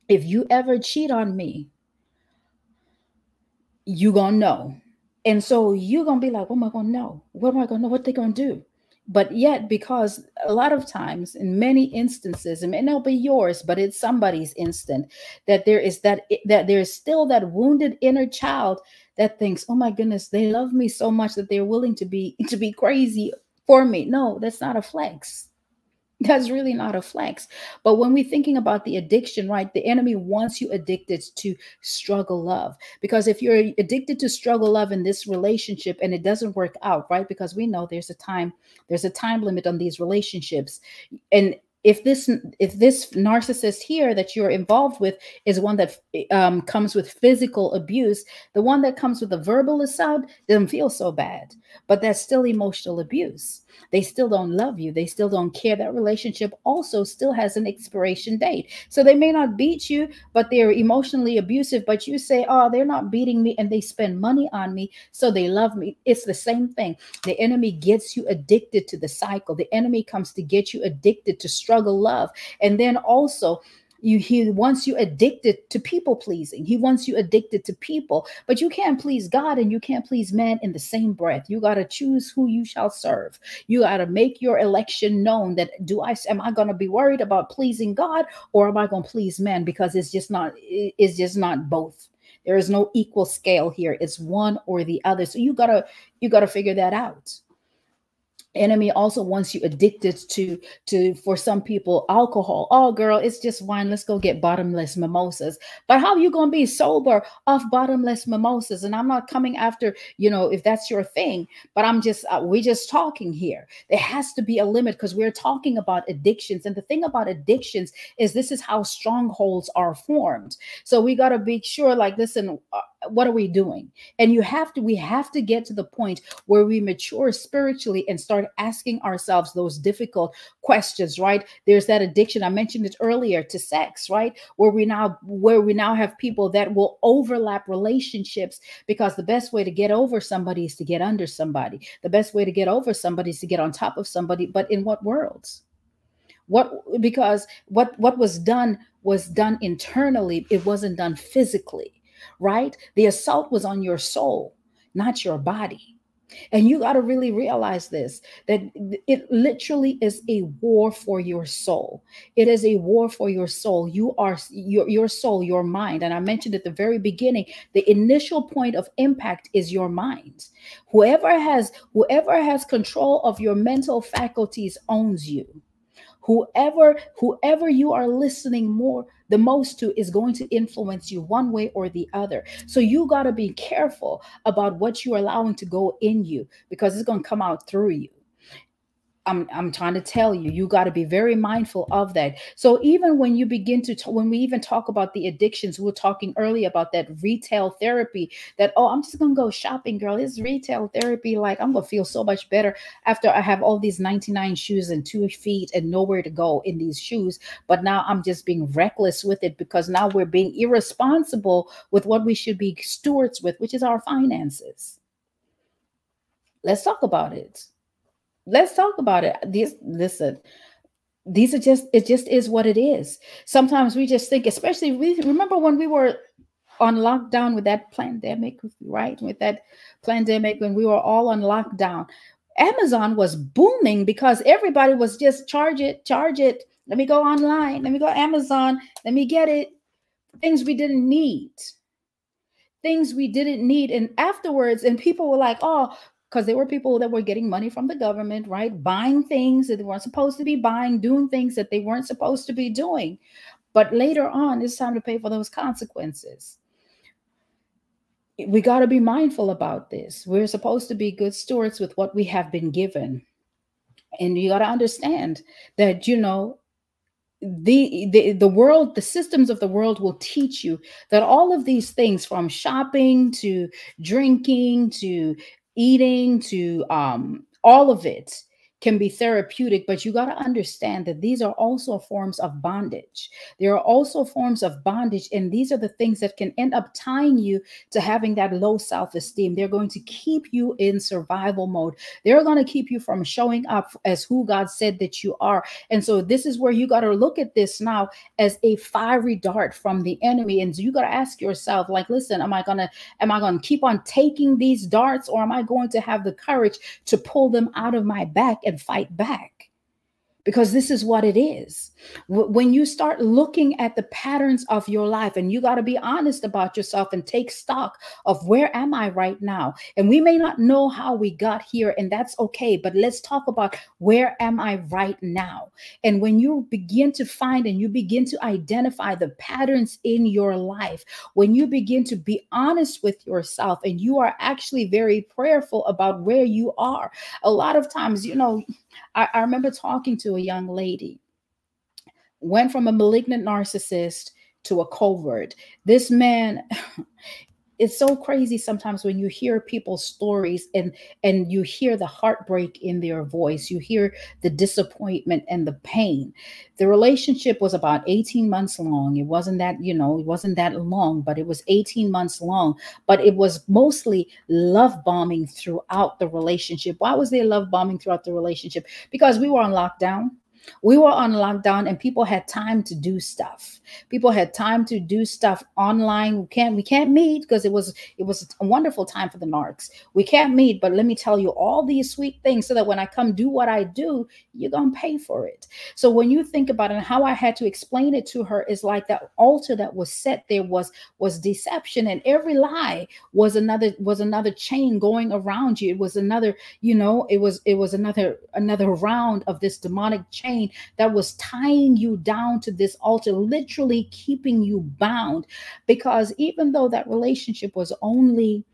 [SPEAKER 1] if you ever cheat on me, you gonna know and so you're gonna be like, what am I gonna know? What am I gonna know? What they gonna do? But yet, because a lot of times, in many instances, it may not be yours, but it's somebody's instant, that there is that that there's still that wounded inner child that thinks, oh my goodness, they love me so much that they're willing to be to be crazy for me. No, that's not a flex. That's really not a flex. But when we're thinking about the addiction, right, the enemy wants you addicted to struggle love. Because if you're addicted to struggle love in this relationship and it doesn't work out, right, because we know there's a time, there's a time limit on these relationships. And if this if this narcissist here that you're involved with is one that um, comes with physical abuse the one that comes with a verbal assault doesn't feel so bad but that's still emotional abuse They still don't love you. They still don't care. That relationship also still has an expiration date. So they may not beat you, but they're emotionally abusive. But you say, oh, they're not beating me and they spend money on me. So they love me. It's the same thing. The enemy gets you addicted to the cycle. The enemy comes to get you addicted to struggle love. And then also, you he wants you addicted to people pleasing. He wants you addicted to people but you can't please god and you can't please man in the same breath. You got to choose who you shall serve. You got to make your election known that do i am i going to be worried about pleasing god or am i going to please man? Because it's just not it's just not both. There is no equal scale here. It's one or the other. So you got to you got to figure that out enemy also wants you addicted to to for some people alcohol. Oh girl it's just wine. Let's go get bottomless mimosas. But how are you going to be sober off bottomless mimosas? And i'm not coming after you know if that's your thing but i'm just uh, we're just talking here. There has to be a limit because we're talking about addictions. And the thing about addictions is this is how strongholds are formed. So we got to be sure like listen uh, what are we doing? And you have to we have to get to the point where we mature spiritually and start asking ourselves those difficult questions right? There's that addiction i mentioned it earlier to sex right? Where we now where we now have people that will overlap relationships because the best way to get over somebody is to get under somebody. The best way to get over somebody is to get on top of somebody but in what worlds? What because what what was done was done internally. It wasn't done physically right? The assault was on your soul, not your body. And you got to really realize this that it literally is a war for your soul. It is a war for your soul. You are your, your soul, your mind. And I mentioned at the very beginning, the initial point of impact is your mind. Whoever has whoever has control of your mental faculties owns you whoever whoever you are listening more the most to is going to influence you one way or the other. So you got to be careful about what you're allowing to go in you because it's going to come out through you I'm, I'm trying to tell you, you got to be very mindful of that. So even when you begin to, when we even talk about the addictions, we were talking earlier about that retail therapy that, oh, I'm just going to go shopping, girl. It's retail therapy. Like I'm going to feel so much better after I have all these 99 shoes and two feet and nowhere to go in these shoes. But now I'm just being reckless with it because now we're being irresponsible with what we should be stewards with, which is our finances. Let's talk about it let's talk about it. These listen, these are just it just is what it is. Sometimes we just think, especially we remember when we were on lockdown with that pandemic, right? With that pandemic when we were all on lockdown. Amazon was booming because everybody was just charge it, charge it. Let me go online. Let me go Amazon. Let me get it. Things we didn't need. Things we didn't need. And afterwards, and people were like, oh, because there were people that were getting money from the government, right? Buying things that they weren't supposed to be buying, doing things that they weren't supposed to be doing. But later on, it's time to pay for those consequences. We got to be mindful about this. We're supposed to be good stewards with what we have been given. And you got to understand that, you know, the, the the world the systems of the world will teach you that all of these things from shopping to drinking to eating to um, all of it can be therapeutic, but you got to understand that these are also forms of bondage. There are also forms of bondage, and these are the things that can end up tying you to having that low self esteem. They're going to keep you in survival mode. They're going to keep you from showing up as who God said that you are. And so, this is where you got to look at this now as a fiery dart from the enemy. And you got to ask yourself, like, listen, am I going to, am I going to keep on taking these darts, or am I going to have the courage to pull them out of my back and fight back because this is what it is. When you start looking at the patterns of your life, and you got to be honest about yourself and take stock of where am I right now? And we may not know how we got here, and that's okay, but let's talk about where am I right now? And when you begin to find and you begin to identify the patterns in your life, when you begin to be honest with yourself and you are actually very prayerful about where you are, a lot of times, you know, I, I remember talking to a young lady, went from a malignant narcissist to a covert. This man, it's so crazy sometimes when you hear people's stories and and you hear the heartbreak in their voice you hear the disappointment and the pain. The relationship was about 18 months long. It wasn't that you know it wasn't that long but it was 18 months long. But it was mostly love bombing throughout the relationship. Why was there love bombing throughout the relationship? Because we were on lockdown we were on lockdown and people had time to do stuff. People had time to do stuff online. We can't we can't meet because it was it was a wonderful time for the narcs. We can't meet but let me tell you all these sweet things so that when i come do what i do you're gonna pay for it. So when you think about it and how i had to explain it to her is like that altar that was set there was was deception and every lie was another was another chain going around you. It was another you know it was it was another another round of this demonic chain chain that was tying you down to this altar, literally keeping you bound. Because even though that relationship was only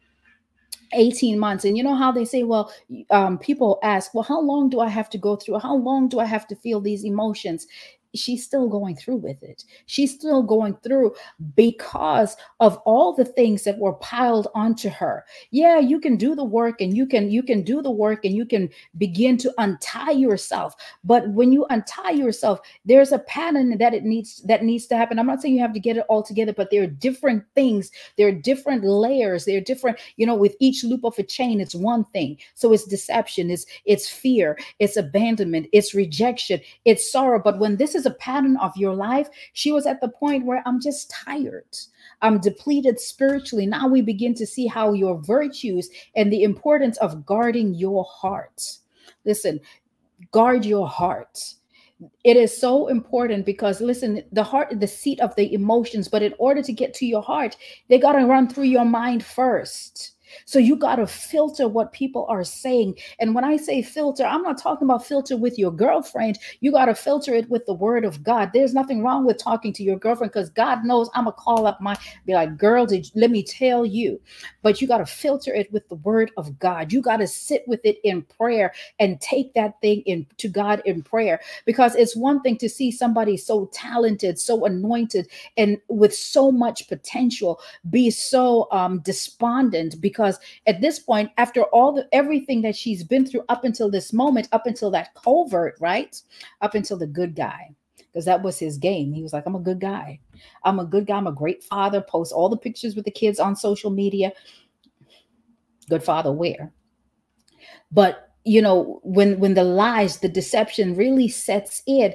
[SPEAKER 1] 18 months and you know how they say well um, people ask well how long do i have to go through how long do i have to feel these emotions she's still going through with it. She's still going through because of all the things that were piled onto her. Yeah, you can do the work and you can you can do the work and you can begin to untie yourself. But when you untie yourself, there's a pattern that it needs that needs to happen. I'm not saying you have to get it all together, but there are different things, there are different layers, there are different, you know, with each loop of a chain, it's one thing. So it's deception, it's it's fear, it's abandonment, it's rejection, it's sorrow. But when this is is a pattern of your life. She was at the point where I'm just tired. I'm depleted spiritually. Now we begin to see how your virtues and the importance of guarding your heart. Listen, guard your heart. It is so important because listen, the heart the seat of the emotions, but in order to get to your heart, they got to run through your mind first. So you got to filter what people are saying. And when I say filter, I'm not talking about filter with your girlfriend. You got to filter it with the word of God. There's nothing wrong with talking to your girlfriend because God knows I'm going to call up my, be like, girl, did let me tell you. But you got to filter it with the word of God. You got to sit with it in prayer and take that thing in to God in prayer because it's one thing to see somebody so talented, so anointed, and with so much potential be so um, despondent because because at this point after all the everything that she's been through up until this moment up until that covert right? Up until the good guy because that was his game. He was like i'm a good guy. I'm a good guy. I'm a great father. Post all the pictures with the kids on social media. Good father where? But you know when when the lies the deception really sets in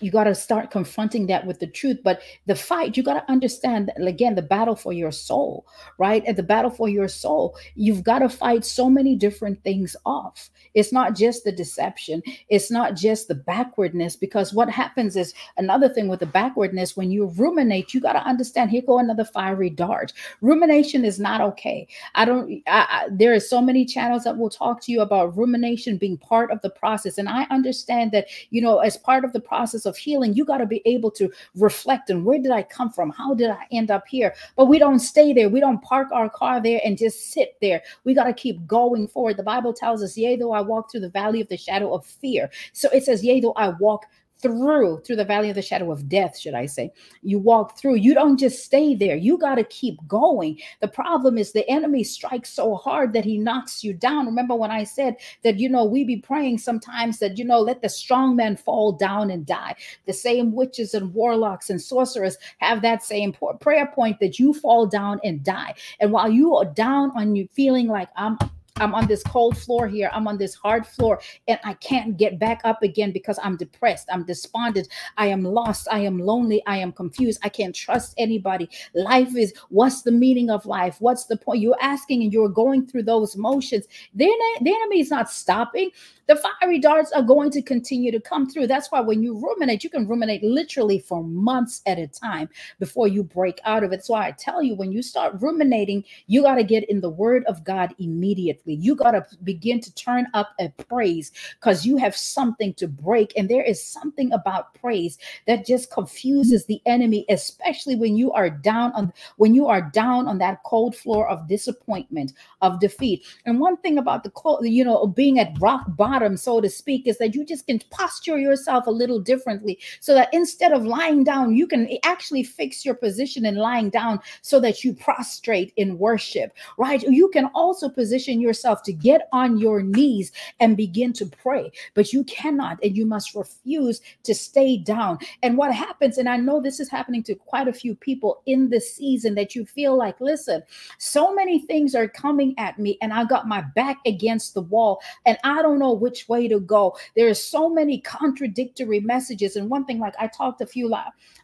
[SPEAKER 1] you got to start confronting that with the truth. But the fight you got to understand again the battle for your soul right? And the battle for your soul you've got to fight so many different things off. It's not just the deception. It's not just the backwardness because what happens is another thing with the backwardness when you ruminate you got to understand here go another fiery dart. Rumination is not okay. I don't I, I, there are so many channels that will talk to you about rumination being part of the process. And I understand that, you know, as part of the process of healing, you got to be able to reflect and where did I come from? How did I end up here? But we don't stay there. We don't park our car there and just sit there. We got to keep going forward. The Bible tells us, yea, though I walk through the valley of the shadow of fear. So it says, yea, though I walk through through the valley of the shadow of death should i say. You walk through you don't just stay there. You got to keep going. The problem is the enemy strikes so hard that he knocks you down. Remember when i said that you know we be praying sometimes that you know let the strong man fall down and die. The same witches and warlocks and sorcerers have that same prayer point that you fall down and die. And while you are down on you feeling like i'm I'm on this cold floor here. I'm on this hard floor and I can't get back up again because I'm depressed. I'm despondent. I am lost. I am lonely. I am confused. I can't trust anybody. Life is what's the meaning of life? What's the point? You're asking and you're going through those motions. The, the enemy is not stopping the fiery darts are going to continue to come through. That's why when you ruminate, you can ruminate literally for months at a time before you break out of it. So I tell you, when you start ruminating, you got to get in the word of God immediately quickly. You got to begin to turn up a praise because you have something to break. And there is something about praise that just confuses the enemy, especially when you are down on when you are down on that cold floor of disappointment, of defeat. And one thing about the cold, you know, being at rock bottom, so to speak, is that you just can posture yourself a little differently so that instead of lying down, you can actually fix your position in lying down so that you prostrate in worship, right? You can also position yourself to get on your knees and begin to pray, but you cannot and you must refuse to stay down. And what happens, and I know this is happening to quite a few people in this season that you feel like, listen, so many things are coming at me and I got my back against the wall and I don't know which way to go. There are so many contradictory messages. And one thing, like I talked a few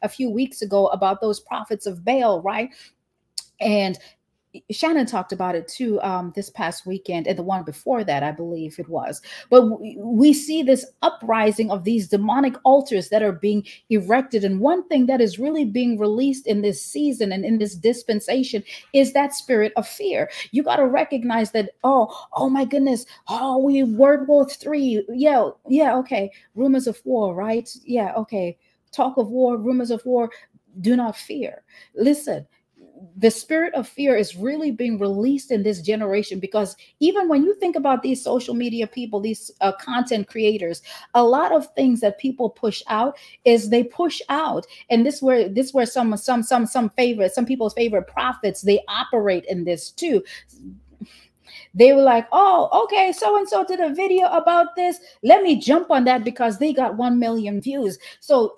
[SPEAKER 1] a few weeks ago about those prophets of Baal, right? And Shannon talked about it too um, this past weekend and the one before that, I believe it was. But we see this uprising of these demonic altars that are being erected. And one thing that is really being released in this season and in this dispensation is that spirit of fear. You got to recognize that, oh, oh my goodness, oh, we World War Three. Yeah, yeah, okay. Rumors of war, right? Yeah, okay. Talk of war, rumors of war. Do not fear. Listen, the spirit of fear is really being released in this generation because even when you think about these social media people these uh, content creators a lot of things that people push out is they push out. And this where this where some some some some favorite some people's favorite prophets they operate in this too they were like, oh, okay, so and so did a video about this. Let me jump on that because they got 1 million views. So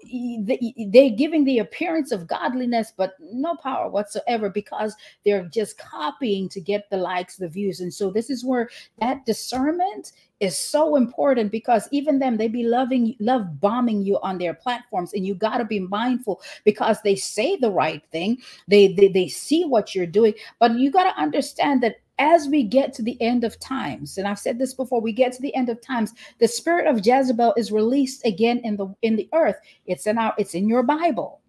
[SPEAKER 1] they're giving the appearance of godliness, but no power whatsoever because they're just copying to get the likes, the views. And so this is where that discernment is so important because even them they be loving love bombing you on their platforms and you got to be mindful because they say the right thing they, they they see what you're doing but you got to understand that as we get to the end of times and i've said this before we get to the end of times the spirit of jezebel is released again in the in the earth. It's in our it's in your bible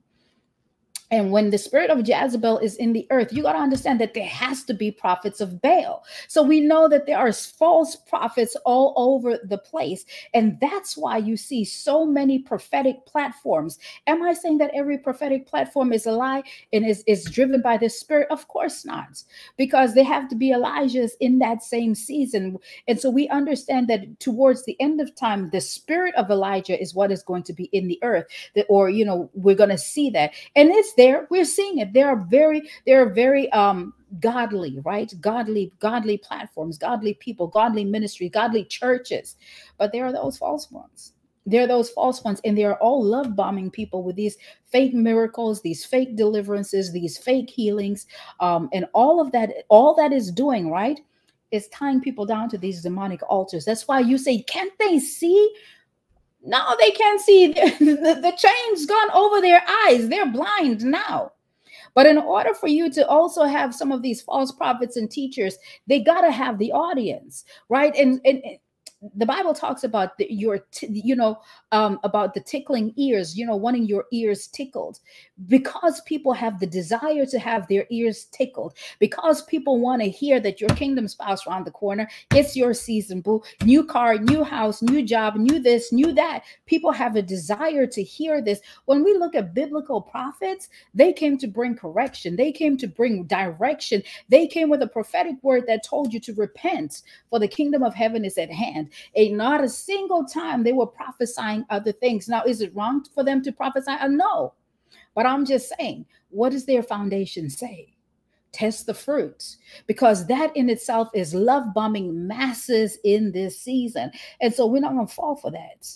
[SPEAKER 1] and when the spirit of Jezebel is in the earth, you got to understand that there has to be prophets of Baal. So we know that there are false prophets all over the place. And that's why you see so many prophetic platforms. Am I saying that every prophetic platform is a lie and is, is driven by the spirit? Of course not, because they have to be Elijahs in that same season. And so we understand that towards the end of time, the spirit of Elijah is what is going to be in the earth, that, or, you know, we're going to see that. And it's there. We're seeing it. There are very, there are very um godly, right? Godly, godly platforms, godly people, godly ministry, godly churches. But there are those false ones. There are those false ones, and they are all love bombing people with these fake miracles, these fake deliverances, these fake healings, um, and all of that. All that is doing, right, is tying people down to these demonic altars. That's why you say, "Can't they see?" No, they can't see. The, the chain's gone over their eyes. They're blind now. But in order for you to also have some of these false prophets and teachers, they got to have the audience, right? And, and the Bible talks about the, your, you know, um, about the tickling ears, you know, wanting your ears tickled because people have the desire to have their ears tickled, because people want to hear that your kingdom spouse around the corner, it's your season, boo. New car, new house, new job, new this, new that. People have a desire to hear this. When we look at biblical prophets, they came to bring correction, they came to bring direction, they came with a prophetic word that told you to repent, for the kingdom of heaven is at hand. And not a single time they were prophesying other things. Now, is it wrong for them to prophesy? Uh, no. But I'm just saying, what does their foundation say? Test the fruits because that in itself is love bombing masses in this season. And so we're not going to fall for that.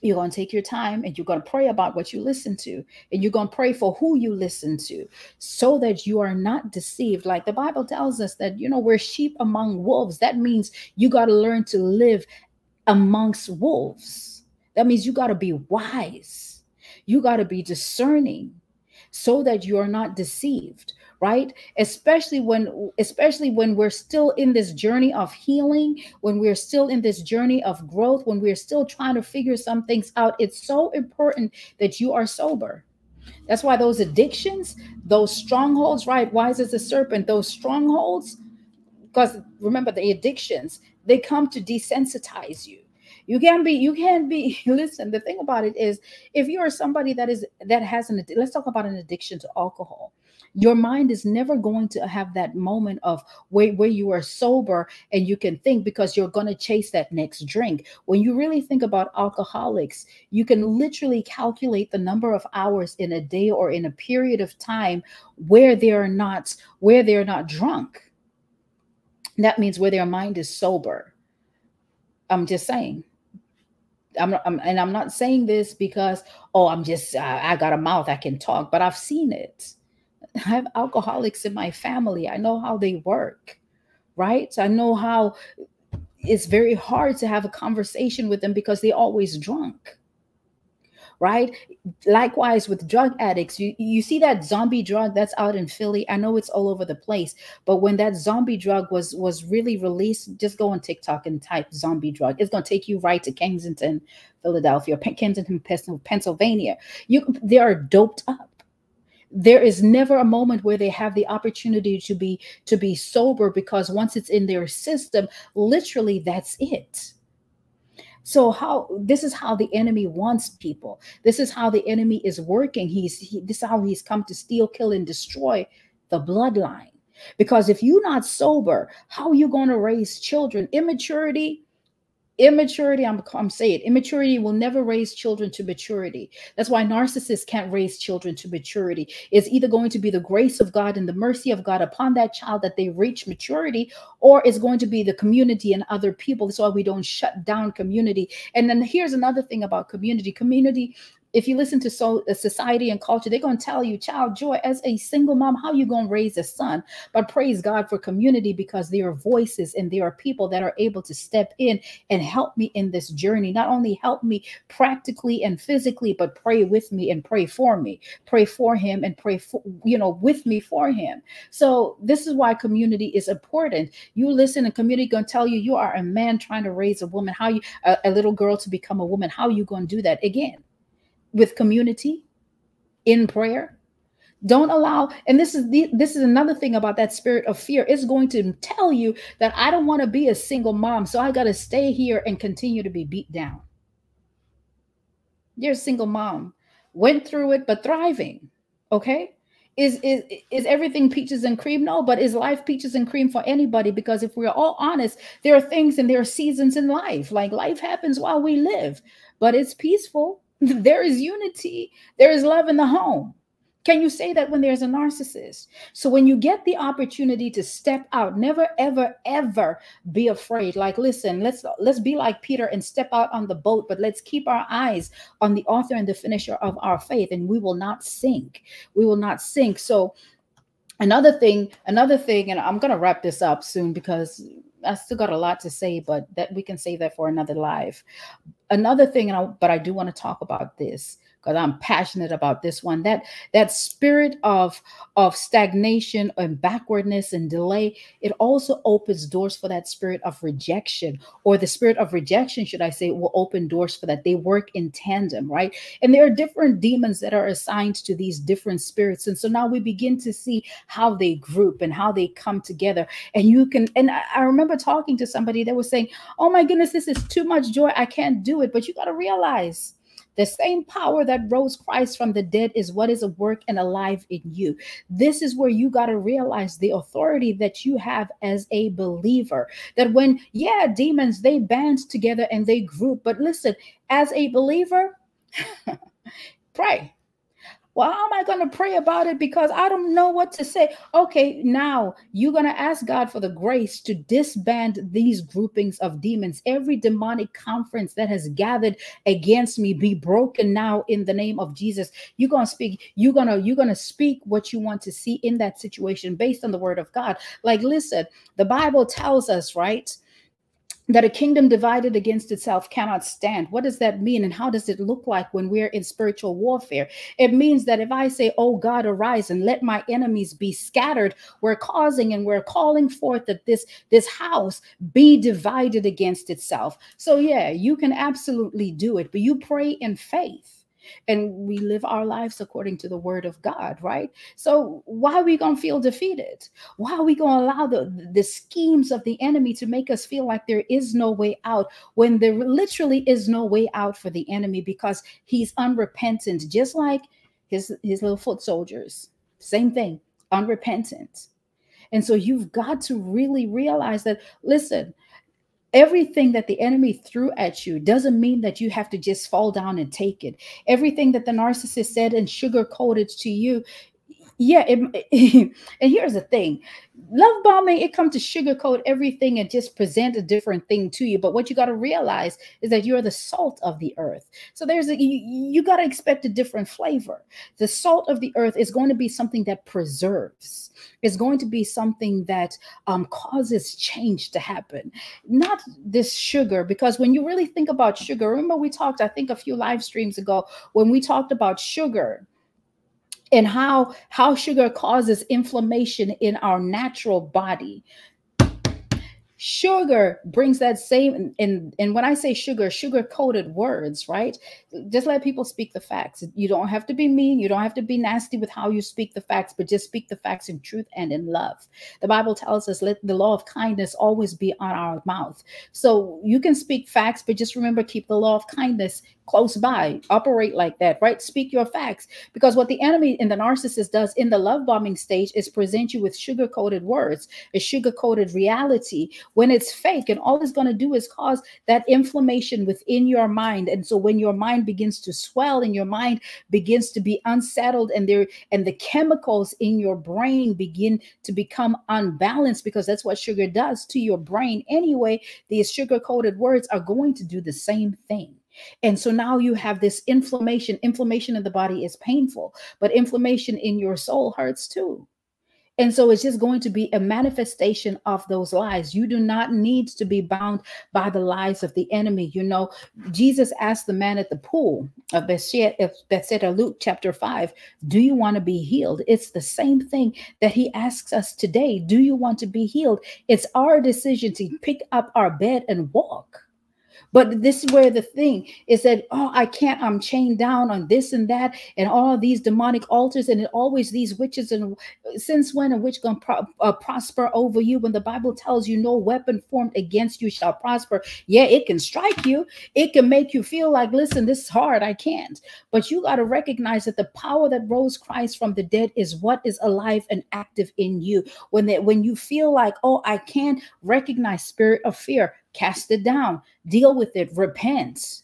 [SPEAKER 1] You're going to take your time and you're going to pray about what you listen to. And you're going to pray for who you listen to so that you are not deceived. Like the Bible tells us that, you know, we're sheep among wolves. That means you got to learn to live amongst wolves. That means you got to be wise. You got to be discerning so that you are not deceived right? Especially when especially when we're still in this journey of healing when we're still in this journey of growth when we're still trying to figure some things out. It's so important that you are sober. That's why those addictions those strongholds right? Wise as a serpent? Those strongholds because remember the addictions they come to desensitize you. You can't be you can't be listen the thing about it is if you're somebody that is that has an let's talk about an addiction to alcohol your mind is never going to have that moment of where, where you are sober and you can think because you're going to chase that next drink when you really think about alcoholics you can literally calculate the number of hours in a day or in a period of time where they're not where they're not drunk that means where their mind is sober. I'm just saying. I'm, I'm, and I'm not saying this because oh I'm just uh, I got a mouth I can talk, but I've seen it. I have alcoholics in my family. I know how they work, right? I know how it's very hard to have a conversation with them because they're always drunk right? Likewise with drug addicts, you, you see that zombie drug that's out in Philly. I know it's all over the place, but when that zombie drug was was really released, just go on TikTok and type zombie drug. It's gonna take you right to Kensington, Philadelphia, Kensington, Pennsylvania. You they are doped up there is never a moment where they have the opportunity to be to be sober because once it's in their system literally that's it so how this is how the enemy wants people. This is how the enemy is working. He's he, this is how he's come to steal, kill, and destroy the bloodline. Because if you're not sober, how are you going to raise children? Immaturity immaturity I'm, I'm saying immaturity will never raise children to maturity. That's why narcissists can't raise children to maturity. It's either going to be the grace of god and the mercy of god upon that child that they reach maturity or it's going to be the community and other people. That's why we don't shut down community. And then here's another thing about community. Community if you listen to so uh, society and culture, they're going to tell you, child joy, as a single mom, how you going to raise a son? But praise God for community because there are voices and there are people that are able to step in and help me in this journey. Not only help me practically and physically, but pray with me and pray for me, pray for him and pray for, you know, with me for him. So this is why community is important. You listen and community going to tell you, you are a man trying to raise a woman, how you, a, a little girl to become a woman, how you going to do that again? With community in prayer. Don't allow and this is the this is another thing about that spirit of fear. It's going to tell you that i don't want to be a single mom so i got to stay here and continue to be beat down. You're a single mom. Went through it but thriving okay? Is is is everything peaches and cream? No but is life peaches and cream for anybody? Because if we're all honest there are things and there are seasons in life. Like life happens while we live but it's peaceful there is unity, there is love in the home. Can you say that when there's a narcissist? So when you get the opportunity to step out, never ever ever be afraid. Like listen, let's let's be like Peter and step out on the boat, but let's keep our eyes on the author and the finisher of our faith and we will not sink. We will not sink. So another thing, another thing and I'm going to wrap this up soon because I still got a lot to say, but that we can save that for another live. Another thing, and I, but I do want to talk about this because I'm passionate about this one. That that spirit of of stagnation and backwardness and delay, it also opens doors for that spirit of rejection, or the spirit of rejection, should I say, will open doors for that. They work in tandem, right? And there are different demons that are assigned to these different spirits, and so now we begin to see how they group and how they come together. And you can, and I remember talking to somebody that was saying, "Oh my goodness, this is too much joy. I can't do it." But you got to realize the same power that rose Christ from the dead is what is at work and alive in you. This is where you got to realize the authority that you have as a believer. That when, yeah, demons, they band together and they group. But listen, as a believer, pray well, how am I going to pray about it? Because I don't know what to say. Okay, now you're going to ask God for the grace to disband these groupings of demons. Every demonic conference that has gathered against me be broken now in the name of Jesus. You're going to speak, you're going to, you're going to speak what you want to see in that situation based on the word of God. Like, listen, the Bible tells us, right? That a kingdom divided against itself cannot stand. What does that mean? And how does it look like when we're in spiritual warfare? It means that if I say, Oh God, arise and let my enemies be scattered, we're causing and we're calling forth that this, this house be divided against itself. So, yeah, you can absolutely do it, but you pray in faith and we live our lives according to the word of God, right? So why are we going to feel defeated? Why are we going to allow the, the schemes of the enemy to make us feel like there is no way out when there literally is no way out for the enemy because he's unrepentant, just like his, his little foot soldiers. Same thing, unrepentant. And so you've got to really realize that, listen, everything that the enemy threw at you doesn't mean that you have to just fall down and take it. Everything that the narcissist said and sugar coated to you, yeah. It, and here's the thing love bombing, it comes to sugarcoat everything and just present a different thing to you. But what you got to realize is that you're the salt of the earth. So there's a, you, you got to expect a different flavor. The salt of the earth is going to be something that preserves, it's going to be something that um, causes change to happen, not this sugar. Because when you really think about sugar, remember we talked, I think, a few live streams ago when we talked about sugar and how how sugar causes inflammation in our natural body. Sugar brings that same and and when i say sugar sugar coated words right? Just let people speak the facts. You don't have to be mean. You don't have to be nasty with how you speak the facts but just speak the facts in truth and in love. The bible tells us let the law of kindness always be on our mouth. So you can speak facts but just remember keep the law of kindness close by. Operate like that right? Speak your facts. Because what the enemy and the narcissist does in the love bombing stage is present you with sugar coated words a sugar coated reality when it's fake. And all it's going to do is cause that inflammation within your mind. And so when your mind begins to swell and your mind begins to be unsettled and there and the chemicals in your brain begin to become unbalanced because that's what sugar does to your brain anyway these sugar coated words are going to do the same thing and so now you have this inflammation. Inflammation in the body is painful, but inflammation in your soul hurts too. And so it's just going to be a manifestation of those lies. You do not need to be bound by the lies of the enemy. You know, Jesus asked the man at the pool of Bethsaida, Luke chapter 5, Do you want to be healed? It's the same thing that he asks us today. Do you want to be healed? It's our decision to pick up our bed and walk. But this is where the thing is that, oh, I can't, I'm chained down on this and that, and all these demonic altars, and it always these witches. And since when a witch gonna pro- uh, prosper over you when the Bible tells you no weapon formed against you shall prosper? Yeah, it can strike you, it can make you feel like, listen, this is hard, I can't. But you got to recognize that the power that rose Christ from the dead is what is alive and active in you. When that when you feel like, oh, I can't recognize spirit of fear, cast it down, deal with it, repent,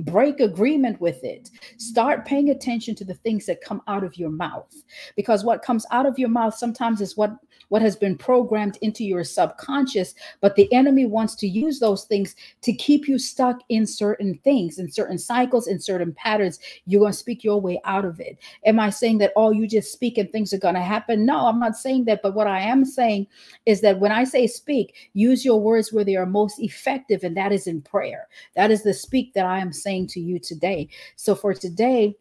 [SPEAKER 1] break agreement with it. Start paying attention to the things that come out of your mouth because what comes out of your mouth sometimes is what what has been programmed into your subconscious, but the enemy wants to use those things to keep you stuck in certain things, in certain cycles, in certain patterns. You're going to speak your way out of it. Am I saying that all oh, you just speak and things are going to happen? No, I'm not saying that. But what I am saying is that when I say speak, use your words where they are most effective, and that is in prayer. That is the speak that I am saying to you today. So for today,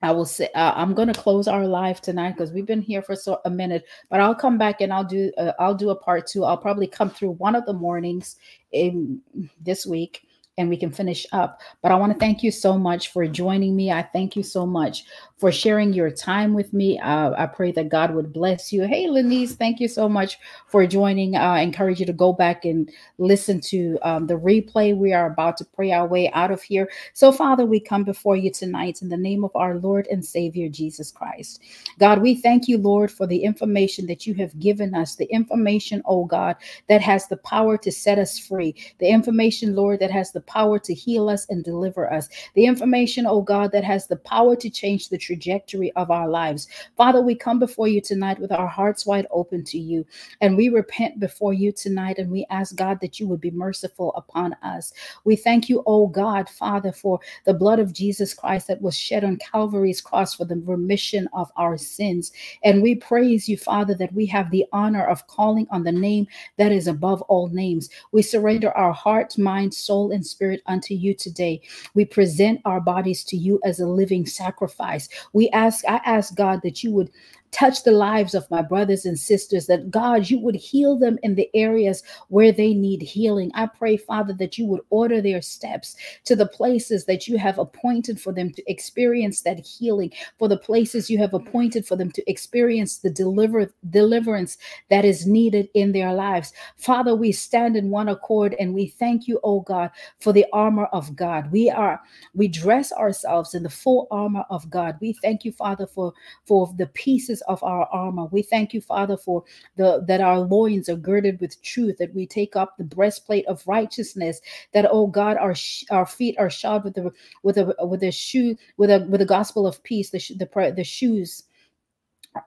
[SPEAKER 1] I will say uh, I'm going to close our live tonight because we've been here for so a minute. But I'll come back and I'll do uh, I'll do a part two. I'll probably come through one of the mornings in this week and we can finish up. But I want to thank you so much for joining me. I thank you so much for sharing your time with me. Uh, I pray that God would bless you. Hey, Lenise, thank you so much for joining. Uh, I encourage you to go back and listen to um, the replay. We are about to pray our way out of here. So, Father, we come before you tonight in the name of our Lord and Savior, Jesus Christ. God, we thank you, Lord, for the information that you have given us, the information, oh God, that has the power to set us free, the information, Lord, that has the power to heal us and deliver us, the information, oh God, that has the power to change the trajectory of our lives. Father, we come before you tonight with our hearts wide open to you, and we repent before you tonight, and we ask God that you would be merciful upon us. We thank you, oh God, Father, for the blood of Jesus Christ that was shed on Calvary's cross for the remission of our sins. And we praise you, Father, that we have the honor of calling on the name that is above all names. We surrender our heart, mind, soul, and spirit unto you today. We present our bodies to you as a living sacrifice. We ask, I ask God that you would touch the lives of my brothers and sisters, that God, you would heal them in the areas where they need healing. I pray, Father, that you would order their steps to the places that you have appointed for them to experience that healing, for the places you have appointed for them to experience the deliver, deliverance that is needed in their lives. Father, we stand in one accord and we thank you, oh God, for the armor of God. We are, we dress ourselves in the full armor of God. We thank you, Father, for, for the pieces of our armor. We thank you, Father, for the that our loins are girded with truth, that we take up the breastplate of righteousness, that, oh God, our our feet are shod with the with a with a shoe with a with the gospel of peace, the the, the shoes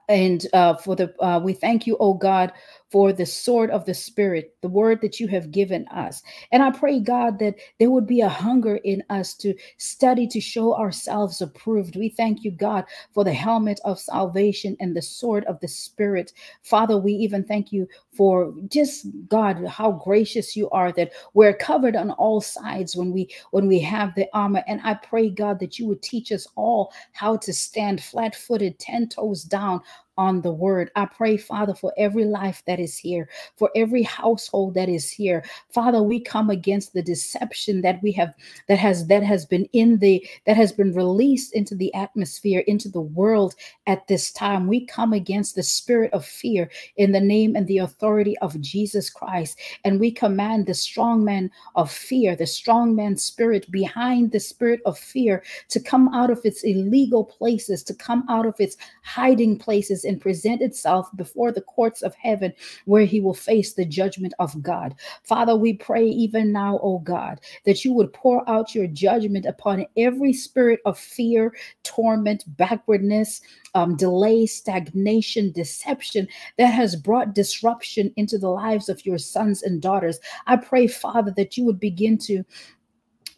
[SPEAKER 1] and uh, for the uh, we thank you oh god for the sword of the Spirit, the word that you have given us. And I pray, God, that there would be a hunger in us to study to show ourselves approved. We thank you, God, for the helmet of salvation and the sword of the Spirit. Father, we even thank you for just God, how gracious you are that we're covered on all sides when we when we have the armor. And I pray, God, that you would teach us all how to stand flat-footed, 10 toes down on the word. I pray, Father, for every life that is here, for every household that is here. Father, we come against the deception that we have that has that has been in the that has been released into the atmosphere, into the world at this time. We come against the spirit of fear in the name and the authority of Jesus Christ. And we command the strong man of fear, the strong man spirit behind the spirit of fear to come out of its illegal places, to come out of its hiding places and present itself before the courts of heaven where he will face the judgment of God. Father, we pray even now, oh God, that you would pour out your judgment upon every spirit of fear, torment, backwardness, um, delay, stagnation, deception that has brought disruption into the lives of your sons and daughters. I pray, Father, that you would begin to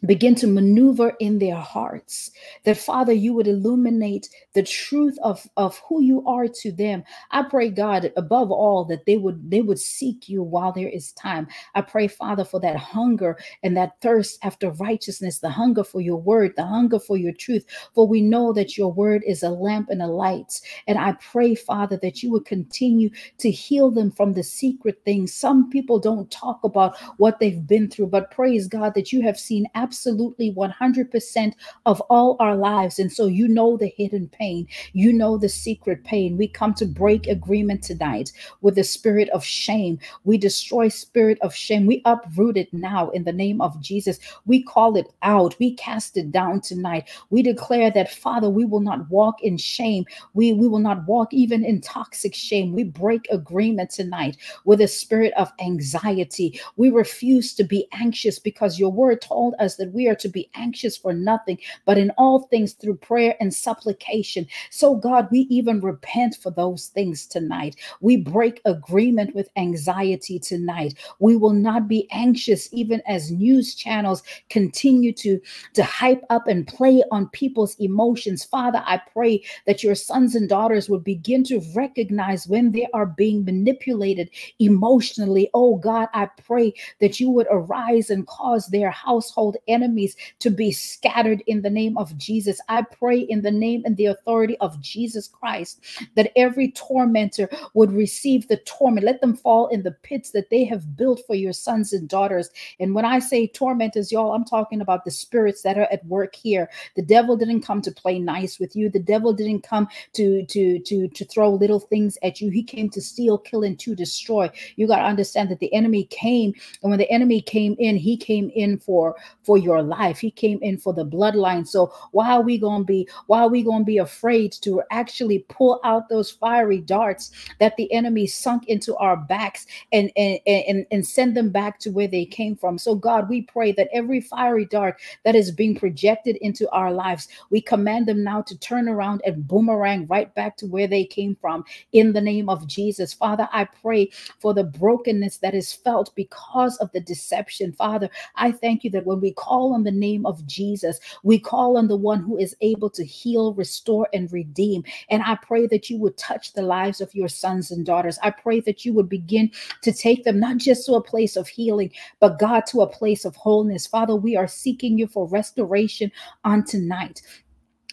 [SPEAKER 1] begin to maneuver in their hearts. That father you would illuminate the truth of of who you are to them. I pray god above all that they would they would seek you while there is time. I pray father for that hunger and that thirst after righteousness the hunger for your word the hunger for your truth. For we know that your word is a lamp and a light. And i pray father that you would continue to heal them from the secret things. Some people don't talk about what they've been through but praise god that you have seen absolutely 100% of all our lives. And so you know the hidden pain, you know the secret pain. We come to break agreement tonight with the spirit of shame. We destroy spirit of shame. We uproot it now in the name of Jesus. We call it out. We cast it down tonight. We declare that, Father, we will not walk in shame. We, we will not walk even in toxic shame. We break agreement tonight with a spirit of anxiety. We refuse to be anxious because your word told us that we are to be anxious for nothing, but in all things through prayer and supplication. So, God, we even repent for those things tonight. We break agreement with anxiety tonight. We will not be anxious, even as news channels continue to, to hype up and play on people's emotions. Father, I pray that your sons and daughters would begin to recognize when they are being manipulated emotionally. Oh, God, I pray that you would arise and cause their household enemies to be scattered in the name of Jesus. I pray in the name and the authority of Jesus Christ that every tormentor would receive the torment. Let them fall in the pits that they have built for your sons and daughters. And when I say tormentors, y'all, I'm talking about the spirits that are at work here. The devil didn't come to play nice with you. The devil didn't come to to to to throw little things at you. He came to steal, kill, and to destroy. You got to understand that the enemy came, and when the enemy came in, he came in for for for your life. He came in for the bloodline. So why are we going to be why are we going to be afraid to actually pull out those fiery darts that the enemy sunk into our backs and and and, and send them back to where they came from? So God, we pray that every fiery dart that is being projected into our lives, we command them now to turn around and boomerang right back to where they came from in the name of Jesus. Father, I pray for the brokenness that is felt because of the deception. Father, I thank you that when we call on the name of Jesus. We call on the one who is able to heal, restore, and redeem. And I pray that you would touch the lives of your sons and daughters. I pray that you would begin to take them not just to a place of healing, but God to a place of wholeness. Father, we are seeking you for restoration on tonight.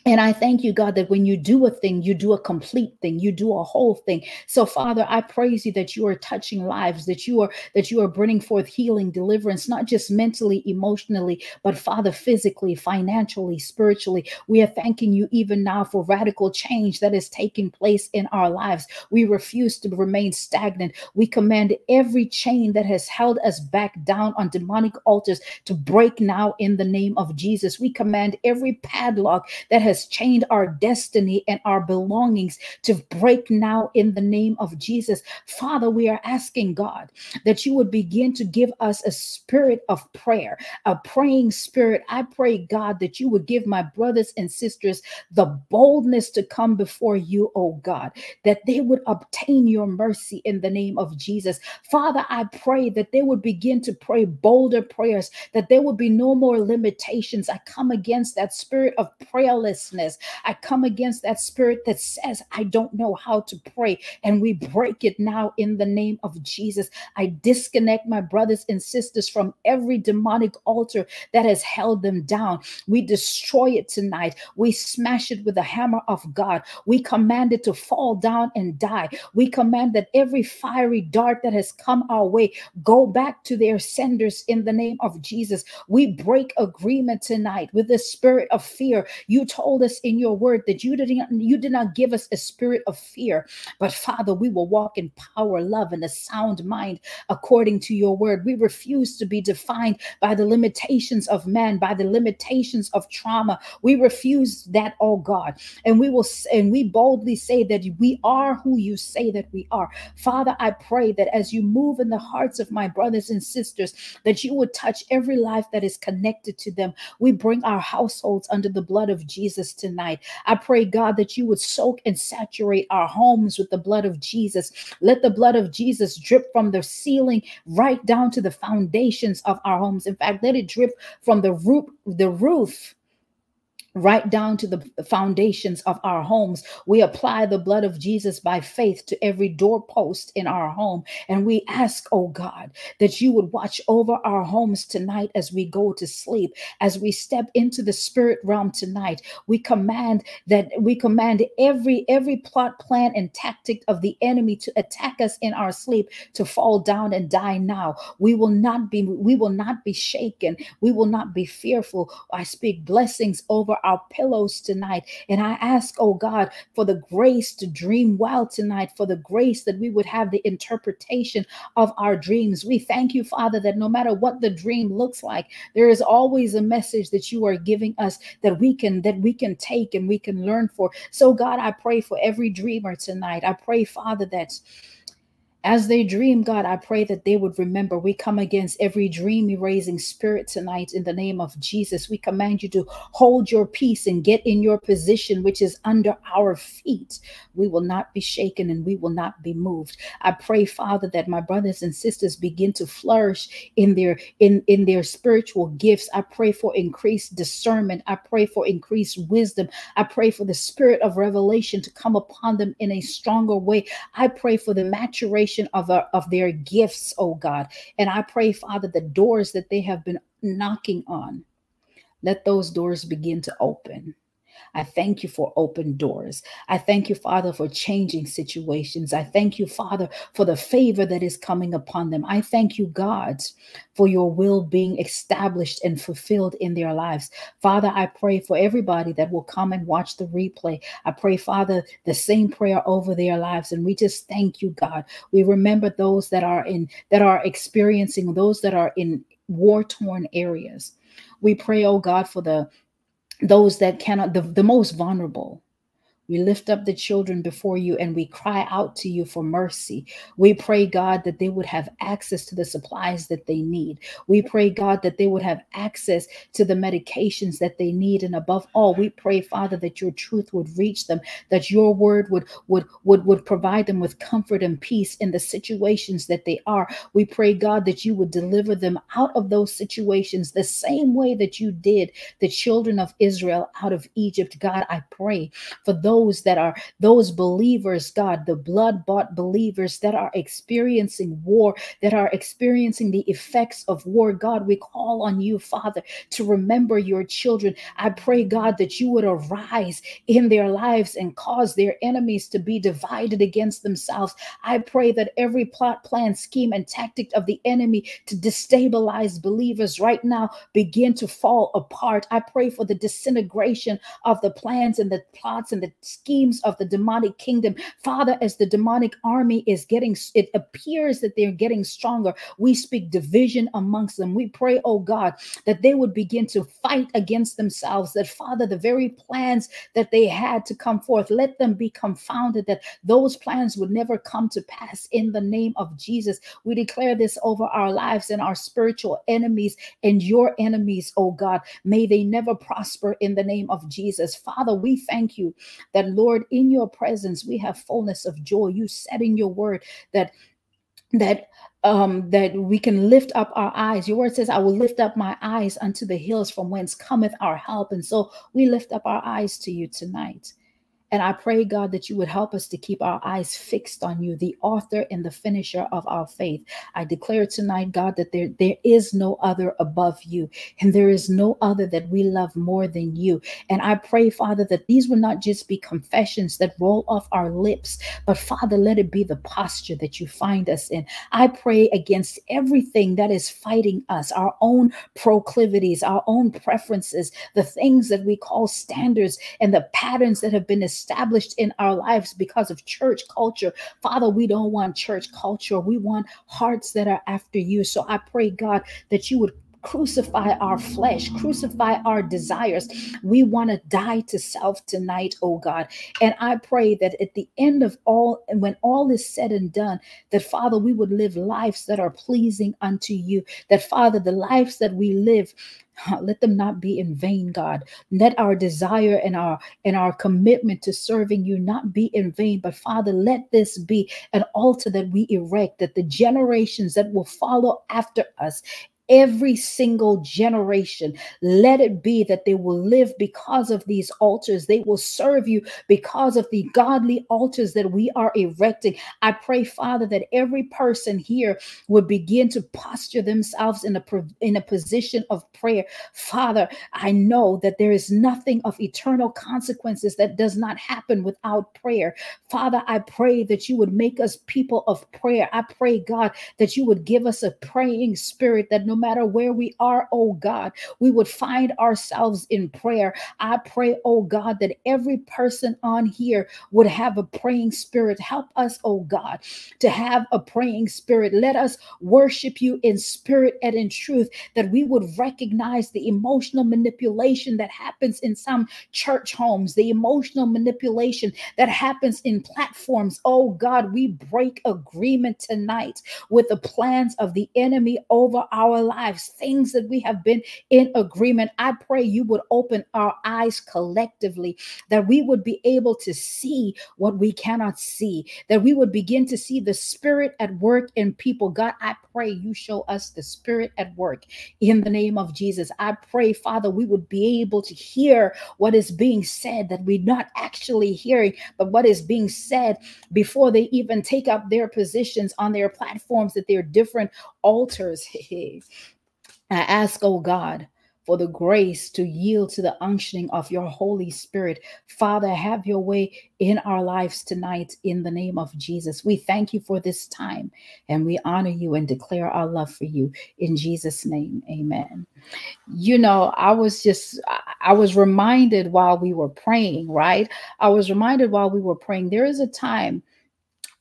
[SPEAKER 1] And I thank you, God, that when you do a thing, you do a complete thing, you do a whole thing. So, Father, I praise you that you are touching lives, that you are that you are bringing forth healing, deliverance, not just mentally, emotionally, but Father, physically, financially, spiritually. We are thanking you even now for radical change that is taking place in our lives. We refuse to remain stagnant. We command every chain that has held us back down on demonic altars to break now in the name of Jesus. We command every padlock that has has chained our destiny and our belongings to break now in the name of Jesus. Father, we are asking God that you would begin to give us a spirit of prayer, a praying spirit. I pray, God, that you would give my brothers and sisters the boldness to come before you, oh God, that they would obtain your mercy in the name of Jesus. Father, I pray that they would begin to pray bolder prayers, that there would be no more limitations. I come against that spirit of prayerless I come against that spirit that says, I don't know how to pray. And we break it now in the name of Jesus. I disconnect my brothers and sisters from every demonic altar that has held them down. We destroy it tonight. We smash it with the hammer of God. We command it to fall down and die. We command that every fiery dart that has come our way go back to their senders in the name of Jesus. We break agreement tonight with the spirit of fear. You told told us in your word that you didn't you did not give us a spirit of fear, but Father, we will walk in power, love, and a sound mind according to your word. We refuse to be defined by the limitations of man, by the limitations of trauma. We refuse that, oh God. And we will and we boldly say that we are who you say that we are. Father, I pray that as you move in the hearts of my brothers and sisters, that you would touch every life that is connected to them. We bring our households under the blood of Jesus Jesus tonight. I pray, God, that you would soak and saturate our homes with the blood of Jesus. Let the blood of Jesus drip from the ceiling right down to the foundations of our homes. In fact, let it drip from the roof, the roof right down to the foundations of our homes. We apply the blood of Jesus by faith to every doorpost in our home. And we ask, oh God, that you would watch over our homes tonight as we go to sleep, as we step into the spirit realm tonight. We command that we command every every plot, plan, and tactic of the enemy to attack us in our sleep to fall down and die now. We will not be, we will not be shaken. We will not be fearful. I speak blessings over our pillows tonight. And I ask, oh God, for the grace to dream well tonight, for the grace that we would have the interpretation of our dreams. We thank you, Father, that no matter what the dream looks like, there is always a message that you are giving us that we can that we can take and we can learn for. So God, I pray for every dreamer tonight. I pray, Father, that as they dream, God, I pray that they would remember. We come against every dream erasing spirit tonight in the name of Jesus. We command you to hold your peace and get in your position, which is under our feet. We will not be shaken and we will not be moved. I pray, Father, that my brothers and sisters begin to flourish in their in, in their spiritual gifts. I pray for increased discernment. I pray for increased wisdom. I pray for the spirit of revelation to come upon them in a stronger way. I pray for the maturation of, our, of their gifts, oh God. And I pray, Father, the doors that they have been knocking on, let those doors begin to open. I thank you for open doors. I thank you, Father, for changing situations. I thank you, Father, for the favor that is coming upon them. I thank you, God, for your will being established and fulfilled in their lives. Father, I pray for everybody that will come and watch the replay. I pray, Father, the same prayer over their lives. And we just thank you, God. We remember those that are in that are experiencing, those that are in war-torn areas. We pray, oh God, for the those that cannot, the, the most vulnerable, we lift up the children before you and we cry out to you for mercy. We pray, God, that they would have access to the supplies that they need. We pray, God, that they would have access to the medications that they need. And above all, we pray, Father, that your truth would reach them, that your word would would would would provide them with comfort and peace in the situations that they are. We pray, God, that you would deliver them out of those situations the same way that you did the children of Israel out of Egypt. God, I pray for those those that are those believers, God, the blood bought believers that are experiencing war, that are experiencing the effects of war. God, we call on you, Father, to remember your children. I pray, God, that you would arise in their lives and cause their enemies to be divided against themselves. I pray that every plot, plan, scheme, and tactic of the enemy to destabilize believers right now begin to fall apart. I pray for the disintegration of the plans and the plots and the schemes of the demonic kingdom. Father, as the demonic army is getting, it appears that they're getting stronger. We speak division amongst them. We pray, oh God, that they would begin to fight against themselves, that Father, the very plans that they had to come forth, let them be confounded, that those plans would never come to pass in the name of Jesus. We declare this over our lives and our spiritual enemies and your enemies, oh God. May they never prosper in the name of Jesus. Father, we thank you that, Lord, in your presence we have fullness of joy. You said in your word that that um that we can lift up our eyes. Your word says i will lift up my eyes unto the hills from whence cometh our help. And so we lift up our eyes to you tonight and I pray, God, that you would help us to keep our eyes fixed on you, the author and the finisher of our faith. I declare tonight, God, that there, there is no other above you, and there is no other that we love more than you. And I pray, Father, that these will not just be confessions that roll off our lips, but Father, let it be the posture that you find us in. I pray against everything that is fighting us, our own proclivities, our own preferences, the things that we call standards, and the patterns that have been established established in our lives because of church culture. Father, we don't want church culture. We want hearts that are after you. So I pray, God, that you would crucify our flesh, crucify our desires. We want to die to self tonight, oh God. And I pray that at the end of all, and when all is said and done, that Father, we would live lives that are pleasing unto you. That Father, the lives that we live let them not be in vain god. Let our desire and our and our commitment to serving you not be in vain but father let this be an altar that we erect that the generations that will follow after us every single generation. Let it be that they will live because of these altars. They will serve you because of the godly altars that we are erecting. I pray, Father, that every person here would begin to posture themselves in a in a position of prayer. Father, I know that there is nothing of eternal consequences that does not happen without prayer. Father, I pray that you would make us people of prayer. I pray, God, that you would give us a praying spirit that no matter where we are, oh God, we would find ourselves in prayer. I pray, oh God, that every person on here would have a praying spirit. Help us, oh God, to have a praying spirit. Let us worship you in spirit and in truth, that we would recognize the emotional manipulation that happens in some church homes, the emotional manipulation that happens in platforms. Oh God, we break agreement tonight with the plans of the enemy over our lives, things that we have been in agreement. I pray you would open our eyes collectively, that we would be able to see what we cannot see, that we would begin to see the spirit at work in people. God, I pray you show us the spirit at work in the name of Jesus. I pray, Father, we would be able to hear what is being said, that we're not actually hearing, but what is being said before they even take up their positions on their platforms, that they're different altars. I ask, oh God, for the grace to yield to the unctioning of your Holy Spirit. Father, have your way in our lives tonight in the name of Jesus. We thank you for this time and we honor you and declare our love for you in Jesus' name. Amen. You know, I was just, I was reminded while we were praying, right? I was reminded while we were praying, there is a time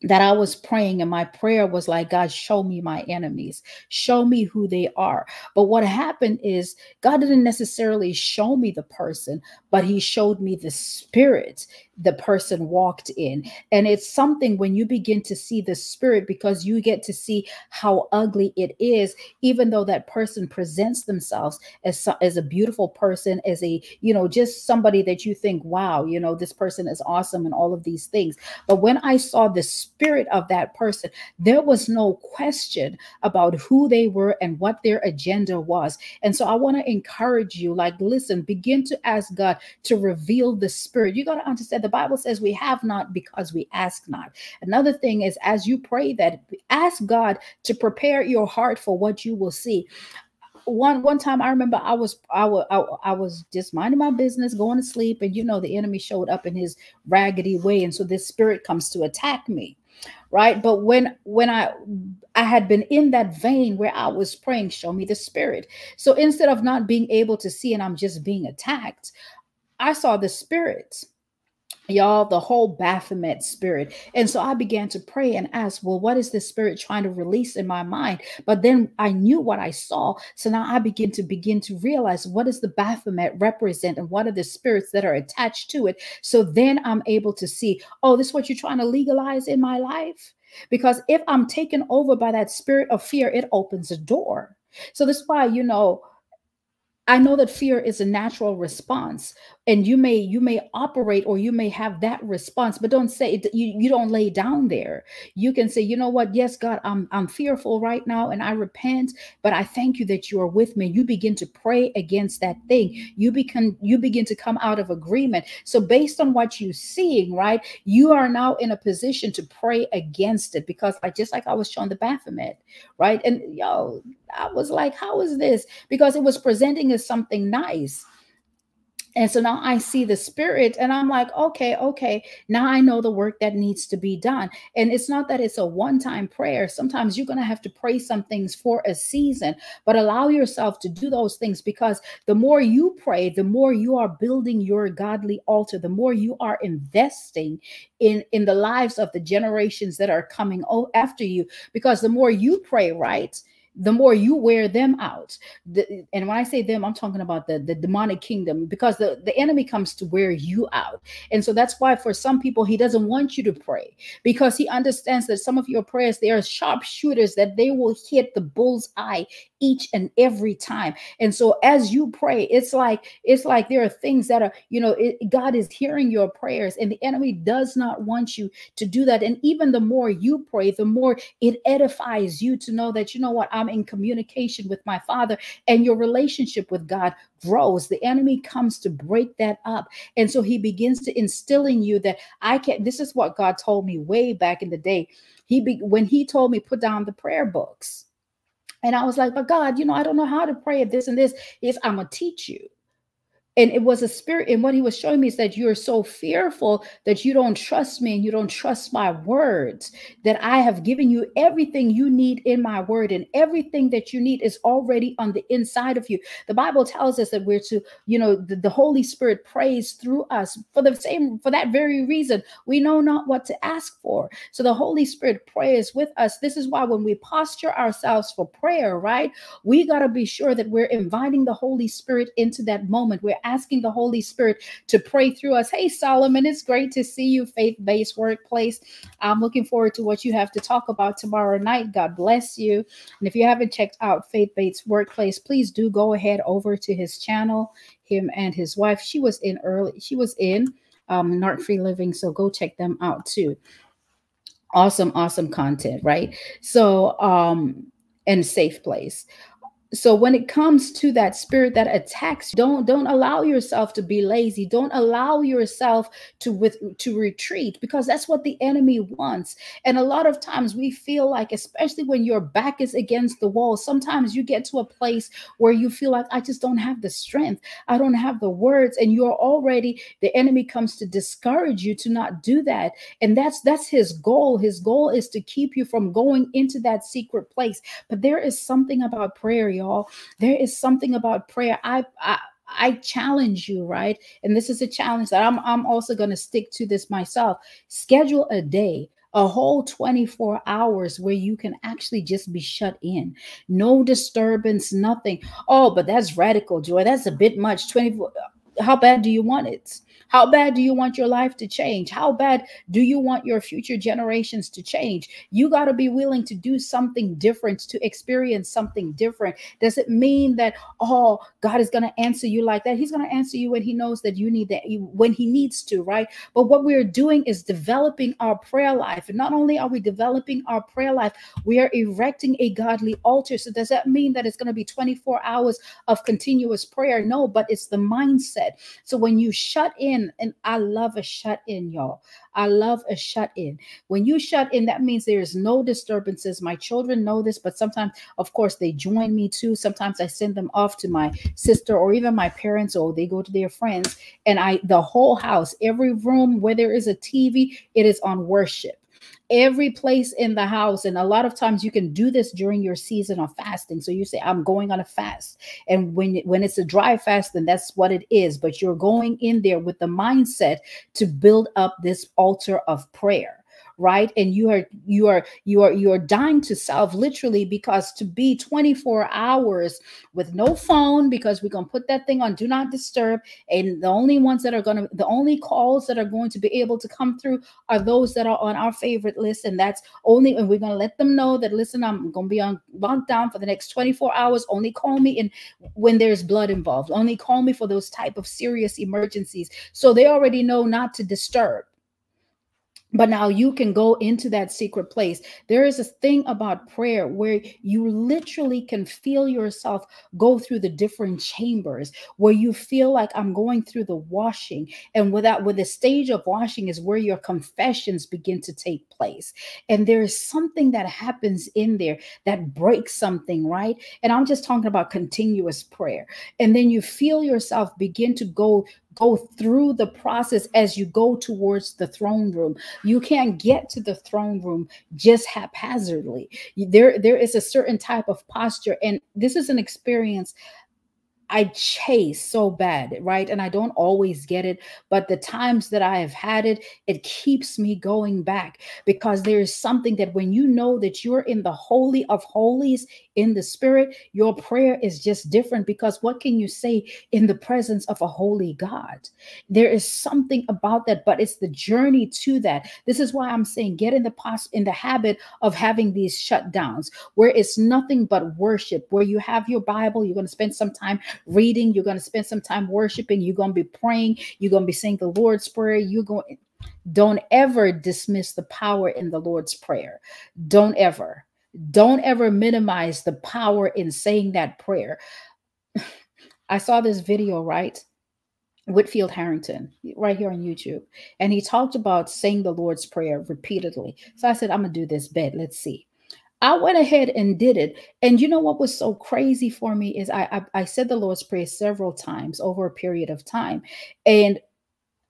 [SPEAKER 1] that I was praying, and my prayer was like, God, show me my enemies, show me who they are. But what happened is, God didn't necessarily show me the person, but He showed me the spirit the person walked in. And it's something when you begin to see the spirit because you get to see how ugly it is, even though that person presents themselves as, as a beautiful person, as a, you know, just somebody that you think, wow, you know, this person is awesome and all of these things. But when I saw the spirit of that person, there was no question about who they were and what their agenda was. And so I want to encourage you, like, listen, begin to ask God to reveal the spirit. You got to understand the Bible says we have not because we ask not. Another thing is as you pray that ask God to prepare your heart for what you will see one one time I remember I was I was I, was just minding my business, going to sleep, and you know the enemy showed up in his raggedy way, and so this spirit comes to attack me, right? But when when I I had been in that vein where I was praying, show me the spirit. So instead of not being able to see and I'm just being attacked, I saw the spirits y'all the whole baphomet spirit. And so i began to pray and ask well what is this spirit trying to release in my mind? But then i knew what i saw. So now i begin to begin to realize what does the baphomet represent and what are the spirits that are attached to it. So then i'm able to see oh this is what you're trying to legalize in my life? Because if i'm taken over by that spirit of fear it opens a door. So this is why you know I know that fear is a natural response and you may you may operate or you may have that response but don't say it, you, you don't lay down there. You can say, "You know what? Yes, God, I'm I'm fearful right now and I repent, but I thank you that you are with me." You begin to pray against that thing. You become you begin to come out of agreement. So based on what you're seeing, right? You are now in a position to pray against it because like just like I was showing the Baphomet, right? And yo, I was like, how is this? Because it was presenting as something nice. And so now I see the spirit and I'm like, okay, okay, now I know the work that needs to be done. And it's not that it's a one time prayer. Sometimes you're going to have to pray some things for a season, but allow yourself to do those things because the more you pray, the more you are building your godly altar, the more you are investing in, in the lives of the generations that are coming after you. Because the more you pray, right? The more you wear them out. The, and when I say them, I'm talking about the, the demonic kingdom because the, the enemy comes to wear you out. And so that's why for some people, he doesn't want you to pray because he understands that some of your prayers, they are sharpshooters that they will hit the bull's eye each and every time. And so as you pray, it's like it's like there are things that are, you know, it, God is hearing your prayers and the enemy does not want you to do that. And even the more you pray, the more it edifies you to know that you know what, I'm in communication with my Father and your relationship with God grows. The enemy comes to break that up. And so he begins to instill in you that I can this is what God told me way back in the day. He be, when he told me put down the prayer books and I was like, but God, you know, I don't know how to pray this and this. Is I'm gonna teach you and it was a spirit and what he was showing me is that you're so fearful that you don't trust me and you don't trust my words that i have given you everything you need in my word and everything that you need is already on the inside of you. The bible tells us that we're to you know the, the holy spirit prays through us for the same for that very reason. We know not what to ask for. So the holy spirit prays with us. This is why when we posture ourselves for prayer right we got to be sure that we're inviting the holy spirit into that moment we're asking the Holy Spirit to pray through us. Hey, Solomon, it's great to see you, faith based workplace. I'm looking forward to what you have to talk about tomorrow night. God bless you. And if you haven't checked out faith based workplace, please do go ahead over to his channel, him and his wife. She was in early, she was in um, Narc Free Living. So go check them out too. Awesome, awesome content, right? So, um, and safe place so when it comes to that spirit that attacks don't don't allow yourself to be lazy. Don't allow yourself to with to retreat because that's what the enemy wants. And a lot of times we feel like especially when your back is against the wall sometimes you get to a place where you feel like i just don't have the strength. I don't have the words. And you're already the enemy comes to discourage you to not do that. And that's that's his goal. His goal is to keep you from going into that secret place. But there is something about prayer y'all. There is something about prayer. I, I I challenge you, right? And this is a challenge that I'm I'm also going to stick to this myself. Schedule a day a whole 24 hours where you can actually just be shut in no disturbance nothing oh but that's radical joy that's a bit much 24 how bad do you want it how bad do you want your life to change? How bad do you want your future generations to change? You got to be willing to do something different, to experience something different. Does it mean that, oh, God is going to answer you like that? He's going to answer you when He knows that you need that, when He needs to, right? But what we're doing is developing our prayer life. And not only are we developing our prayer life, we are erecting a godly altar. So does that mean that it's going to be 24 hours of continuous prayer? No, but it's the mindset mindset. So when you shut in, and I love a shut in, y'all. I love a shut in. When you shut in, that means there's no disturbances. My children know this, but sometimes, of course, they join me too. Sometimes I send them off to my sister or even my parents, or they go to their friends. And I, the whole house, every room where there is a TV, it is on worship every place in the house. And a lot of times you can do this during your season of fasting. So you say i'm going on a fast. And when when it's a dry fast then that's what it is. But you're going in there with the mindset to build up this altar of prayer right? And you are you are you are you are dying to self literally because to be 24 hours with no phone because we're going to put that thing on do not disturb and the only ones that are going to the only calls that are going to be able to come through are those that are on our favorite list and that's only and we're going to let them know that listen i'm going to be on lockdown for the next 24 hours. Only call me and when there's blood involved. Only call me for those type of serious emergencies. So they already know not to disturb but now you can go into that secret place. There is a thing about prayer where you literally can feel yourself go through the different chambers where you feel like I'm going through the washing. And without with the stage of washing is where your confessions begin to take place. And there is something that happens in there that breaks something, right? And I'm just talking about continuous prayer. And then you feel yourself begin to go go through the process as you go towards the throne room. You can't get to the throne room just haphazardly. There, there is a certain type of posture, and this is an experience I chase so bad, right? And I don't always get it, but the times that I have had it, it keeps me going back because there is something that when you know that you're in the holy of holies in the spirit, your prayer is just different because what can you say in the presence of a holy God? There is something about that, but it's the journey to that. This is why I'm saying get in the pos- in the habit of having these shutdowns where it's nothing but worship, where you have your Bible, you're going to spend some time reading, you're going to spend some time worshiping, you're going to be praying, you're going to be saying the Lord's Prayer, you're going don't ever dismiss the power in the Lord's Prayer. Don't ever. Don't ever minimize the power in saying that prayer. I saw this video, right? Whitfield Harrington, right here on YouTube. And he talked about saying the Lord's Prayer repeatedly. So I said, I'm going to do this bed. Let's see. I went ahead and did it. And you know what was so crazy for me is I, I, I said the Lord's Prayer several times over a period of time. And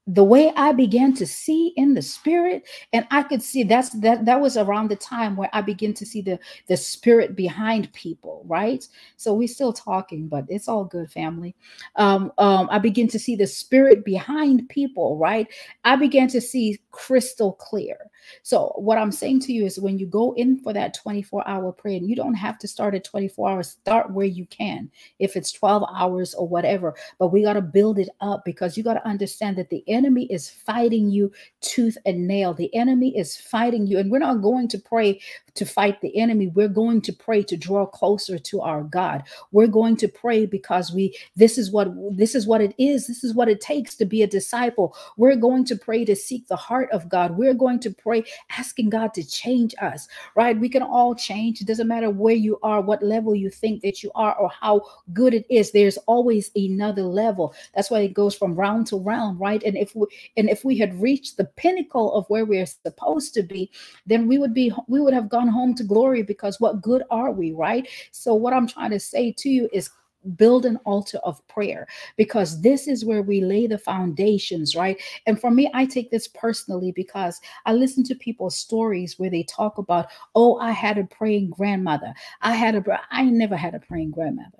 [SPEAKER 1] the way I began to see in the spirit, and I could see that's that that was around the time where I began to see the the spirit behind people, right? So we're still talking, but it's all good, family. Um, um, I begin to see the spirit behind people, right? I began to see crystal clear. So what I'm saying to you is when you go in for that 24 hour prayer, and you don't have to start at 24 hours, start where you can, if it's 12 hours or whatever, but we got to build it up because you got to understand that the enemy is fighting you tooth and nail. The enemy is fighting you. And we're not going to pray to fight the enemy. We're going to pray to draw closer to our God. We're going to pray because we this is what this is what it is. This is what it takes to be a disciple. We're going to pray to seek the heart of God. We're going to pray asking God to change us, right? We can all change. It doesn't matter where you are, what level you think that you are or how good it is. There's always another level. That's why it goes from round to round, right? And if we and if we had reached the pinnacle of where we're supposed to be, then we would be we would have gone home to glory because what good are we, right? So, what I'm trying to say to you is build an altar of prayer because this is where we lay the foundations, right? And for me, I take this personally because I listen to people's stories where they talk about, oh, I had a praying grandmother. I had a, I never had a praying grandmother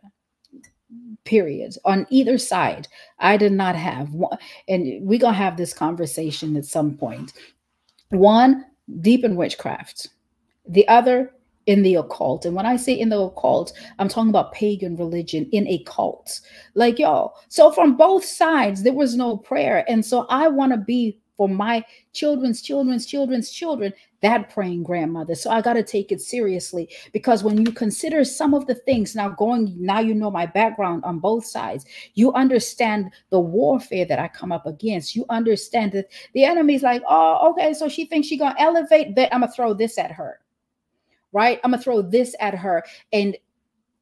[SPEAKER 1] periods on either side i did not have one and we're gonna have this conversation at some point one deep in witchcraft the other in the occult. And when I say in the occult, I'm talking about pagan religion in a cult. Like, y'all. So from both sides, there was no prayer. And so I want to be for my children's children's children's children that praying grandmother so i got to take it seriously because when you consider some of the things now going now you know my background on both sides you understand the warfare that i come up against you understand that the enemy's like oh okay so she thinks she's gonna elevate that i'm gonna throw this at her right i'm gonna throw this at her and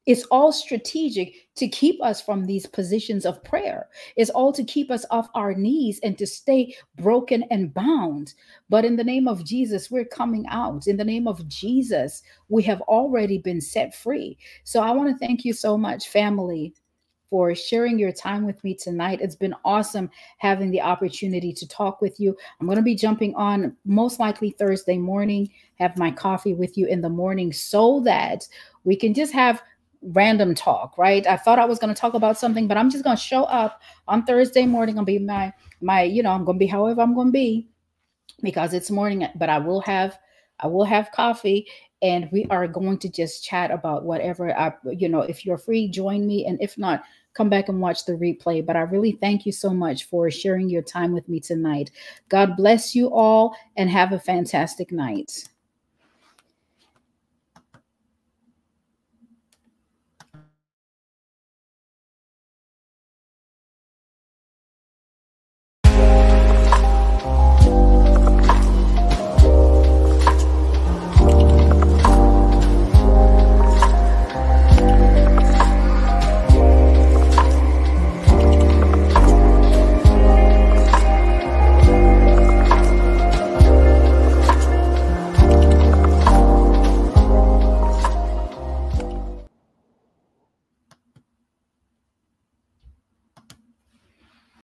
[SPEAKER 1] It's all strategic to keep us from these positions of prayer. It's all to keep us off our knees and to stay broken and bound. But in the name of Jesus, we're coming out. In the name of Jesus, we have already been set free. So I want to thank you so much, family for sharing your time with me tonight. It's been awesome having the opportunity to talk with you. I'm going to be jumping on most likely Thursday morning, have my coffee with you in the morning so that we can just have random talk, right? I thought I was going to talk about something, but I'm just going to show up on Thursday morning. I'll be my my, you know, I'm going to be however I'm going to be because it's morning, but I will have I will have coffee and we are going to just chat about whatever I, you know, if you're free, join me. And if not, come back and watch the replay. But I really thank you so much for sharing your time with me tonight. God bless you all and have a fantastic night.